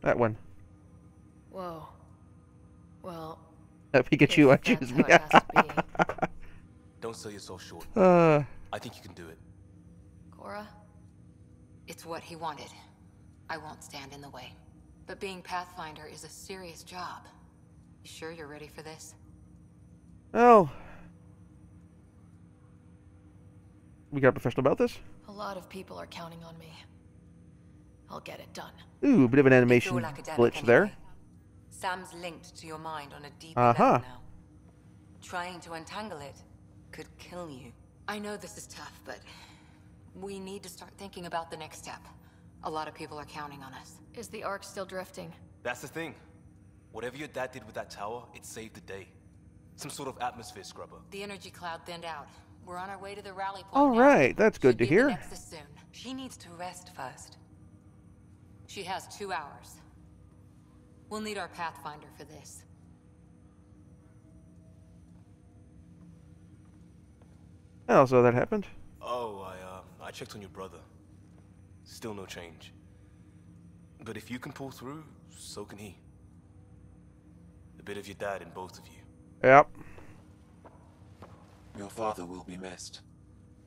That one. Whoa. Well, Uh, Pikachu, I If that's choose me. how it has Don't sell yourself short. (sighs) uh, I think you can do it. Cora? It's what he wanted. I won't stand in the way. But being Pathfinder is a serious job. You sure you're ready for this? well, we got a professional about this. A lot of people are counting on me. I'll get it done. Ooh, a bit of an animation all academic glitch there. Anyway. Sam's linked to your mind on a deep Uh-huh. level now. Trying to untangle it could kill you. I know this is tough, but we need to start thinking about the next step. A lot of people are counting on us. Is the Ark still drifting? That's the thing. Whatever your dad did with that tower, it saved the day. Some sort of atmosphere scrubber. The energy cloud thinned out. We're on our way to the rally point. All now. right, that's good Should to be at the hear. Nexus soon. She needs to rest first. She has two hours. We'll need our Pathfinder for this. Oh, so that happened. Oh, I uh, I checked on your brother. Still no change. But if you can pull through, so can he. A bit of your dad in both of you. Yep. Your father will be missed.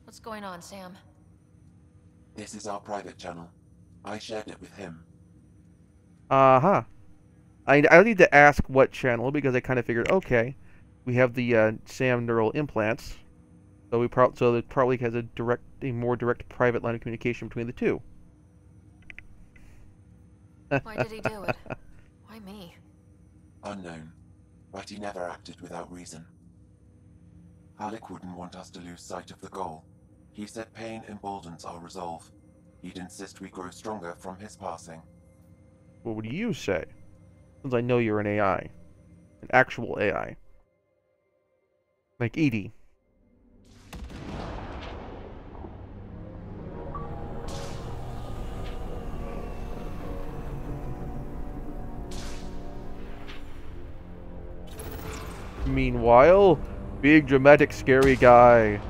What's going on, Sam? This is our private channel. I shared it with him. Uh huh. I I don't need to ask what channel because I kind of figured okay, we have the uh, Sam neural implants, so we prob so it probably has a direct a more direct private line of communication between the two. Why did he do it? (laughs) Why me? Unknown. But he never acted without reason. Alec wouldn't want us to lose sight of the goal. He said pain emboldens our resolve. He'd insist we grow stronger from his passing. What would you say? Since I know you're an AI, an actual AI, like EDI. Meanwhile, big dramatic scary guy.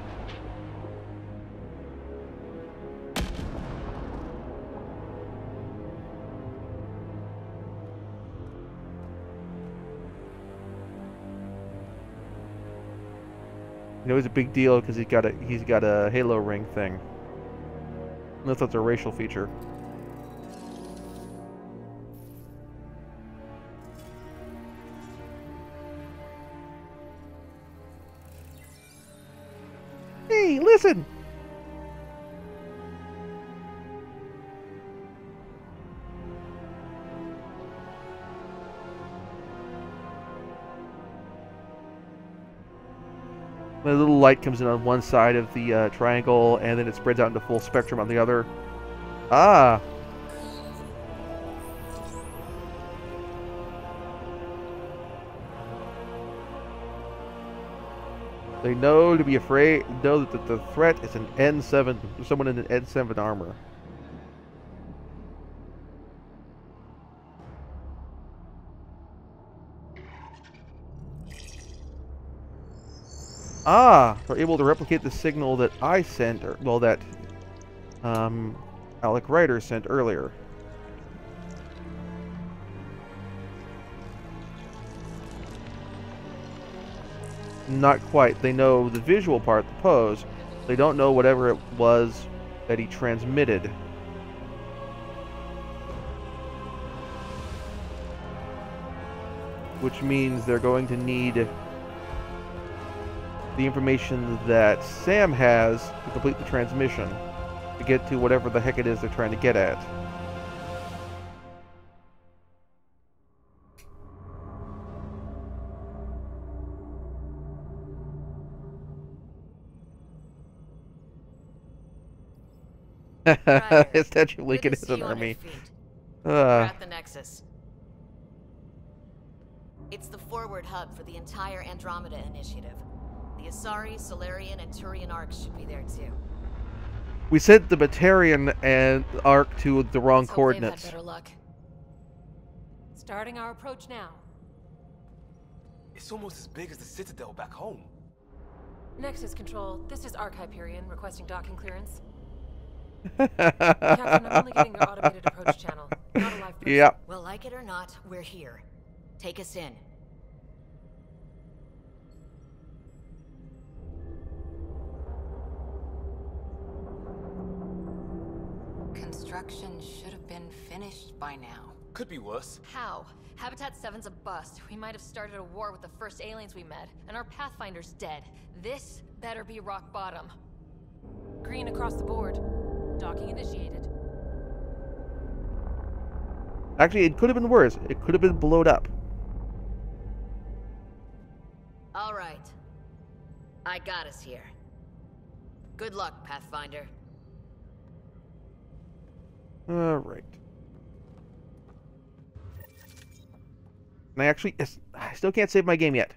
It's a big deal because he's got a he's got a Halo ring thing. Unless that's a racial feature. A little light comes in on one side of the uh, triangle, and then it spreads out into full spectrum on the other. Ah! They know to be afraid, know that the threat is an N7, someone in an N7 armor. Ah, they're able to replicate the signal that I sent, or well, that um, Alec Ryder sent earlier. Not quite. They know the visual part, the pose. They don't know whatever it was that he transmitted. Which means they're going to need the information that Sam has to complete the transmission to get to whatever the heck it is they're trying to get at. Statue of Lincoln is an you on your army. Uh, at the Nexus. It's the forward hub for the entire Andromeda Initiative. The Asari, Salarian, and Turian arks should be there too. We sent the Batarian and Ark to the wrong Let's hope had coordinates. better luck. Starting our approach now. It's almost as big as the Citadel back home. Nexus Control, this is Ark Hyperion requesting docking clearance. (laughs) Captain, I'm only getting your automated approach channel, not a live person. Yep. Well, like it or not, we're here. Take us in. Construction should have been finished by now. Could be worse. How? Habitat 7's a bust. We might have started a war with the first aliens we met, and our Pathfinder's dead. This better be rock bottom. Green across the board. Docking initiated. Actually, it could have been worse. It could have been blowed up. All right. I got us here. Good luck, Pathfinder. All right. And I actually, I still can't save my game yet.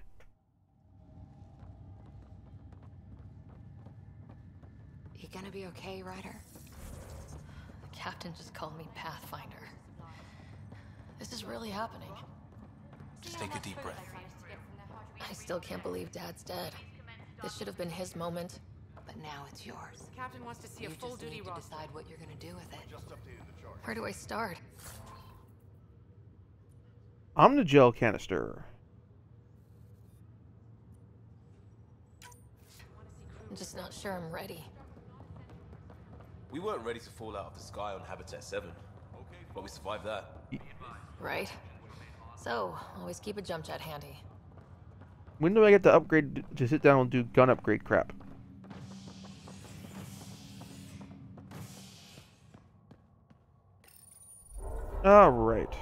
You gonna be okay, Ryder? The captain just called me Pathfinder. This is really happening. Just take a deep breath. I still can't believe Dad's dead. This should have been his moment. But now it's yours. Captain wants to see You a full just duty need to roster. decide what you're gonna do with it. Where do I start? I'm the Omnigel canister. I'm just not sure I'm ready. We weren't ready to fall out of the sky on Habitat 7. But we survived that. Right? So, always keep a jump jet handy. When do I get to upgrade to sit down and do gun upgrade crap? All right.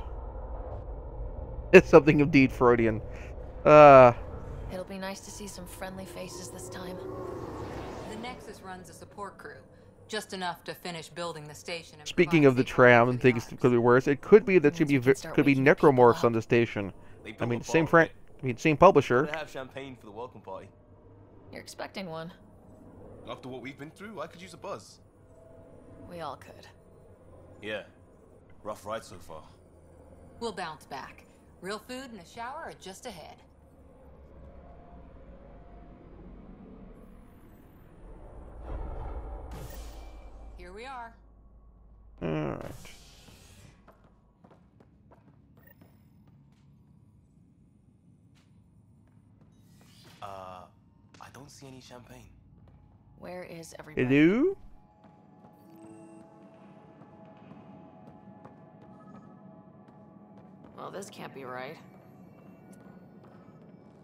It's something indeed Freudian. Uh, It'll be nice to see some friendly faces this time. The Nexus runs a support crew. Just enough to finish building the station and speaking of the tram and things arms. could be worse, it could be that should be we can vi- start could be necromorphs on the station. I mean, same bar, fran- I mean, same publisher. Gotta have champagne for the welcome party. You're expecting one. After what we've been through, I could use a buzz. We all could. Yeah. Rough ride so far. We'll bounce back. Real food and a shower are just ahead. Here we are. All right. Uh, I don't see any champagne. Where is everybody? Hello. This can't be right.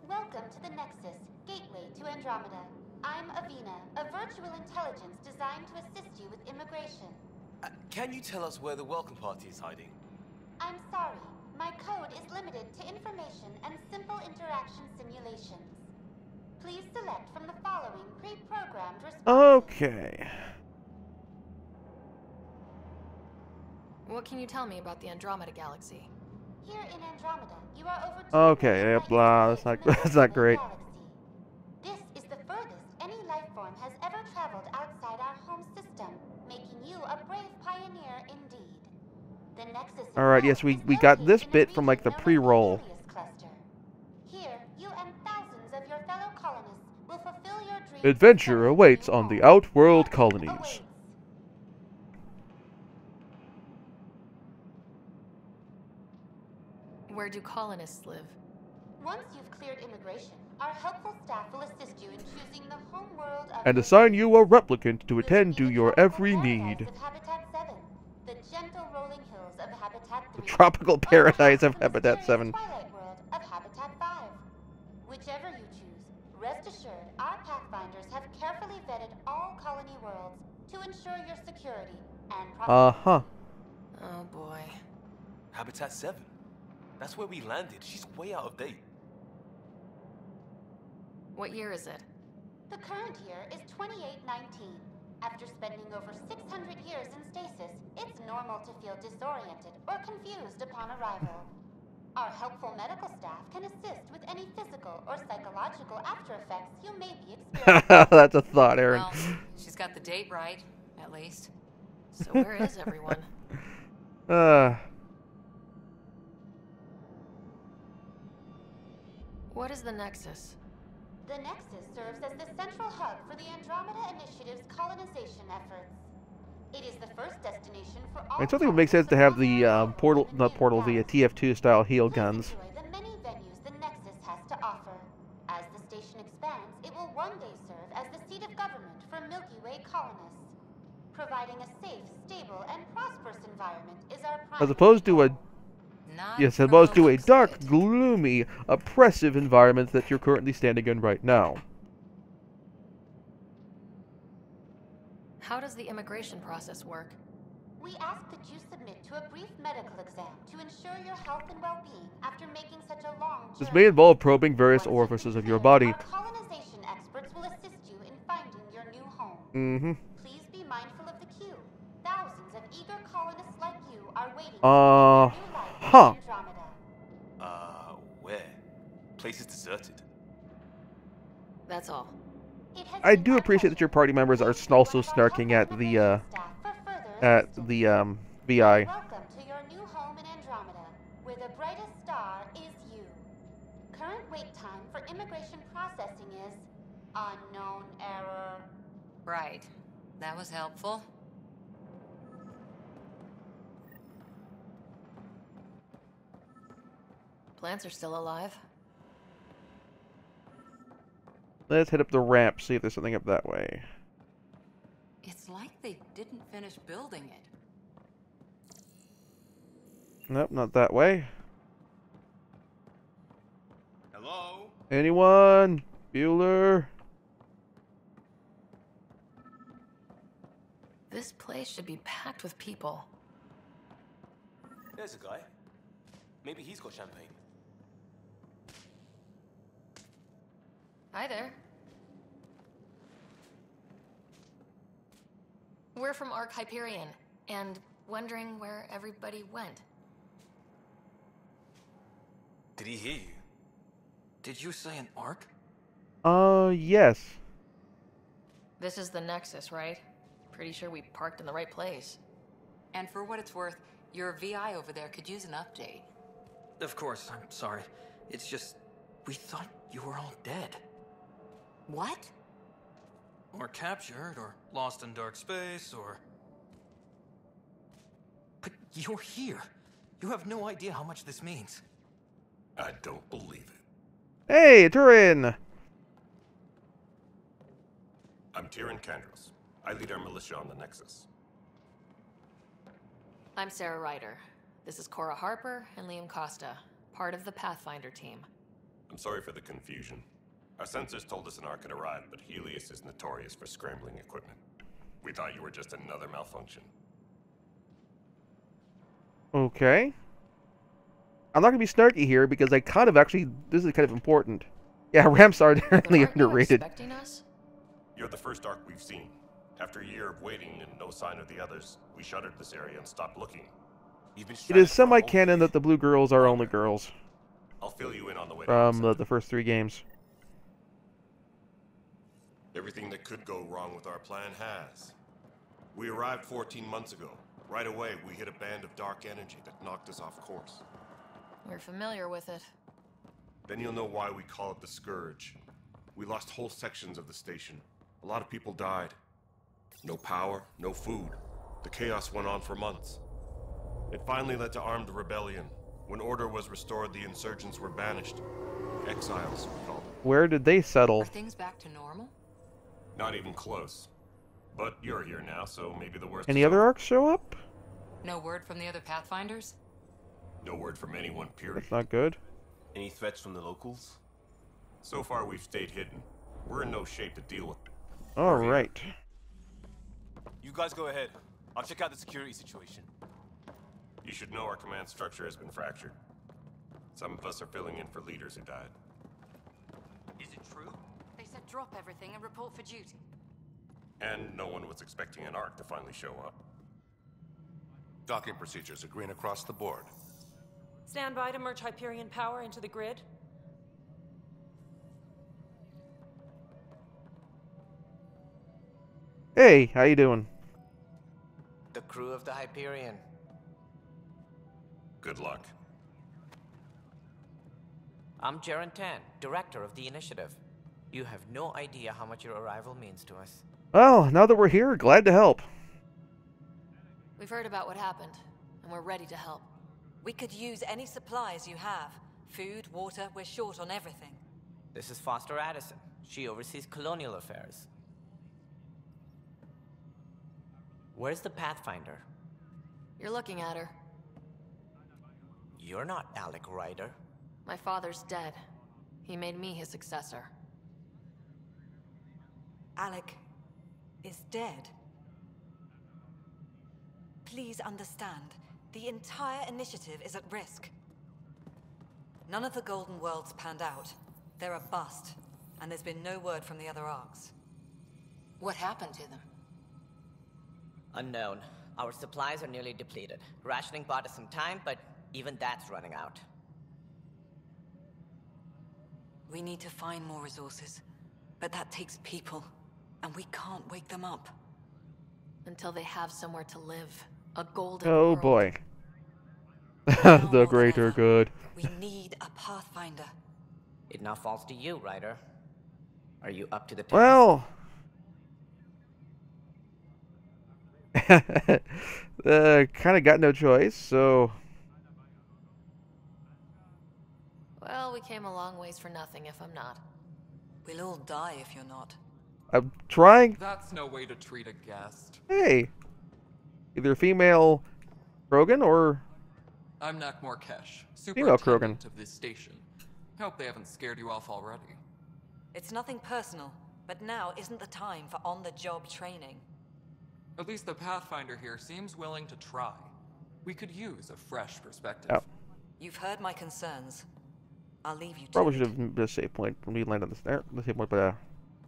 Welcome to the Nexus, gateway to Andromeda. I'm Avina, a virtual intelligence designed to assist you with immigration. Uh, can you tell us where the welcome party is hiding? I'm sorry, my code is limited to information and simple interaction simulations. Please select from the following pre-programmed responses. Okay. What can you tell me about the Andromeda Galaxy? Here in Andromeda, you are over Okay, yeah, blah, that's not- (laughs) that's not great. This is the furthest any life form has ever traveled outside our home system, making you a brave pioneer indeed. The Nexus All right, yes, we- we got this bit from, like, the region known as pre-roll. Here, you and thousands of your fellow colonists will fulfill your dreams. Adventure awaits on the. Outworld colonies. awaits. Where do colonists live? Once you've cleared immigration, our helpful staff will assist you in choosing the home world of And assign you a replicant to attend to your every need. Of Habitat 7, the gentle rolling hills of Habitat 3. The tropical paradise of Habitat 7. Of Habitat 5. Whichever you choose, rest assured our Pathfinders have carefully vetted all colony worlds to ensure your security and Uh-huh. Oh boy. Habitat 7. That's where we landed. She's way out of date. What year is it? The current year is 2819. After spending over 600 years in stasis, it's normal to feel disoriented or confused upon arrival. Our helpful medical staff can assist with any physical or psychological after effects you may be (laughs) experiencing. That's a thought, Aaron. Well, she's got the date right, at least. So where is everyone? (laughs) Uh, What is the Nexus? The Nexus serves as the central hub for the Andromeda Initiative's colonization efforts. It is the first destination for all. it certainly would make sense to have the um, portal, not portal, the uh, TF2 style heal guns. The many venues the Nexus has to offer. As the station expands, it will one day serve as the seat of government for Milky Way colonists. Providing a safe, stable, and prosperous environment is our As opposed to a, Not yes, as from opposed to a dark, it. gloomy, oppressive environment that you're currently standing in right now. How does the immigration process work? We ask that you submit to a brief medical exam to ensure your health and well-being after making such a long journey. This may involve probing various Once orifices been of your body. Our colonization experts will assist you in finding your new home. Mm-hmm. Please be mindful of the queue. Thousands of eager colonists like you are waiting Uh, to begin their new life huh. Andromeda. Uh, where? Place is deserted. That's all. I do appreciate that your party members are also one of our snarking at the, uh, immigration staff for further at the um, VI. Welcome to your new home in Andromeda, where the brightest star is you. Current wait time for immigration processing is unknown error. Right. That was helpful. Plants are still alive. Let's hit up the ramp, see if there's something up that way. It's like they didn't finish building it. Nope, not that way. Hello? Anyone? Bueller? This place should be packed with people. There's a guy. Maybe he's got champagne. Hi there. We're from Ark Hyperion, and wondering where everybody went. Did he hear you? Did you say an ark? Uh, yes. This is the Nexus, right? Pretty sure we parked in the right place. And for what it's worth, your VI over there could use an update. Of course, I'm sorry. It's just, we thought you were all dead. What? Or captured, or lost in dark space, or. But you're here. You have no idea how much this means. I don't believe it. Hey, Turin! I'm Tiran Kandros. I lead our militia on the Nexus. I'm Sara Ryder. This is Cora Harper and Liam Kosta, part of the Pathfinder team. I'm sorry for the confusion. Our sensors told us an ark had arrived, but Helius is notorious for scrambling equipment. We thought you were just another malfunction. Okay. I'm not gonna be snarky here because I kind of actually this is kind of important. Yeah, (laughs) ramps are definitely aren't you underrated. expecting us? You're the first ark we've seen. After a year of waiting and no sign of the others, we shuttered this area and stopped looking. You've been It stranded is for a whole semi-canon that the blue girls are only girls I'll fill you in on the way from the, the first three games. Everything that could go wrong with our plan has. We arrived 14 months ago. Right away, we hit a band of dark energy that knocked us off course. We're familiar with it. Then you'll know why we call it the Scourge. We lost whole sections of the station. A lot of people died. No power, no food. The chaos went on for months. It finally led to armed rebellion. When order was restored, the insurgents were banished. Exiles, we call them. Where did they settle? Are things back to normal? Not even close. But you're here now, so maybe the worst Any other over. arks show up? No word from the other Pathfinders? No word from anyone, period. That's not good. Any threats from the locals? So far, we've stayed hidden. We're in no shape to deal with. All right. You guys go ahead. I'll check out the security situation. You should know our command structure has been fractured. Some of us are filling in for leaders who died. Is it true? They said drop everything and report for duty. And no one was expecting an ark to finally show up. Docking procedures agreeing across the board. Stand by to merge Hyperion power into the grid. Hey, how you doing? the crew of the Hyperion. Good luck. I'm Jarun Tann, director of the initiative. You have no idea how much your arrival means to us. Well, now that we're here, glad to help. We've heard about what happened, and we're ready to help. We could use any supplies you have. Food, water, we're short on everything. This is Foster Addison. She oversees colonial affairs. Where's the Pathfinder? You're looking at her. You're not Alec Ryder. My father's dead. He made me his successor. Alec is dead. Please understand, the entire initiative is at risk. None of the Golden Worlds panned out. They're a bust, and there's been no word from the other arks. What happened to them? Unknown. Our supplies are nearly depleted. Rationing bought us some time, but even that's running out. We need to find more resources, but that takes people, and we can't wake them up. Until they have somewhere to live. A golden Oh world. boy. (laughs) the greater good. We need a Pathfinder. It now falls to you, Ryder. Are you up to the task? Well. (laughs) uh, kind of got no choice, so Well, we came a long ways for nothing if I'm not. We'll all die if you're not. I'm trying. That's no way to treat a guest. Hey, either female Krogan or I'm Nakmor Kesh, Female Krogan. of this station. Hope they haven't scared you off already. It's nothing personal, but now isn't the time for on-the-job training. At least the Pathfinder here seems willing to try. We could use a fresh perspective. Oh. You've heard my concerns. I'll leave you to probably should have been a save point when we landed on the snare. The save point, but uh,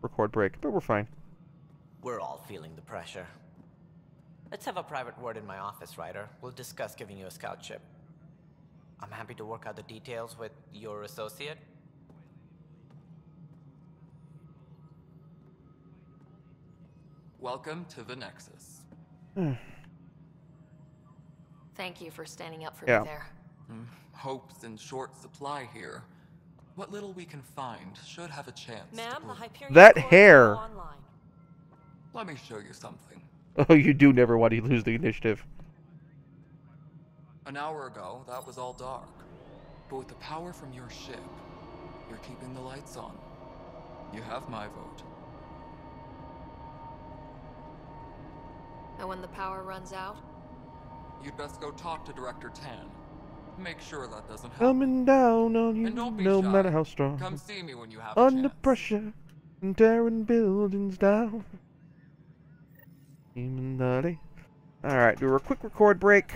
record break. But we're fine. We're all feeling the pressure. Let's have a private word in my office, Ryder. We'll discuss giving you a scout ship. I'm happy to work out the details with your associate. Welcome to the Nexus. Thank you for standing up for Yeah. me there. Hmm, Hope's in short supply here. What little we can find should have a chance. Ma'am, the. Hyperion That hair. online. Let me show you something. (laughs) Oh, you do never want to lose the initiative. An hour ago, that was all dark. But with the power from your ship, you're keeping the lights on. You have my vote. And when the power runs out, You'd best go talk to Director Tann. Make sure that doesn't happen. Coming down on you, And don't be no shy. matter how strong. Come see me when you have Under pressure and tearing buildings down. Illuminati. All right, do a quick record break.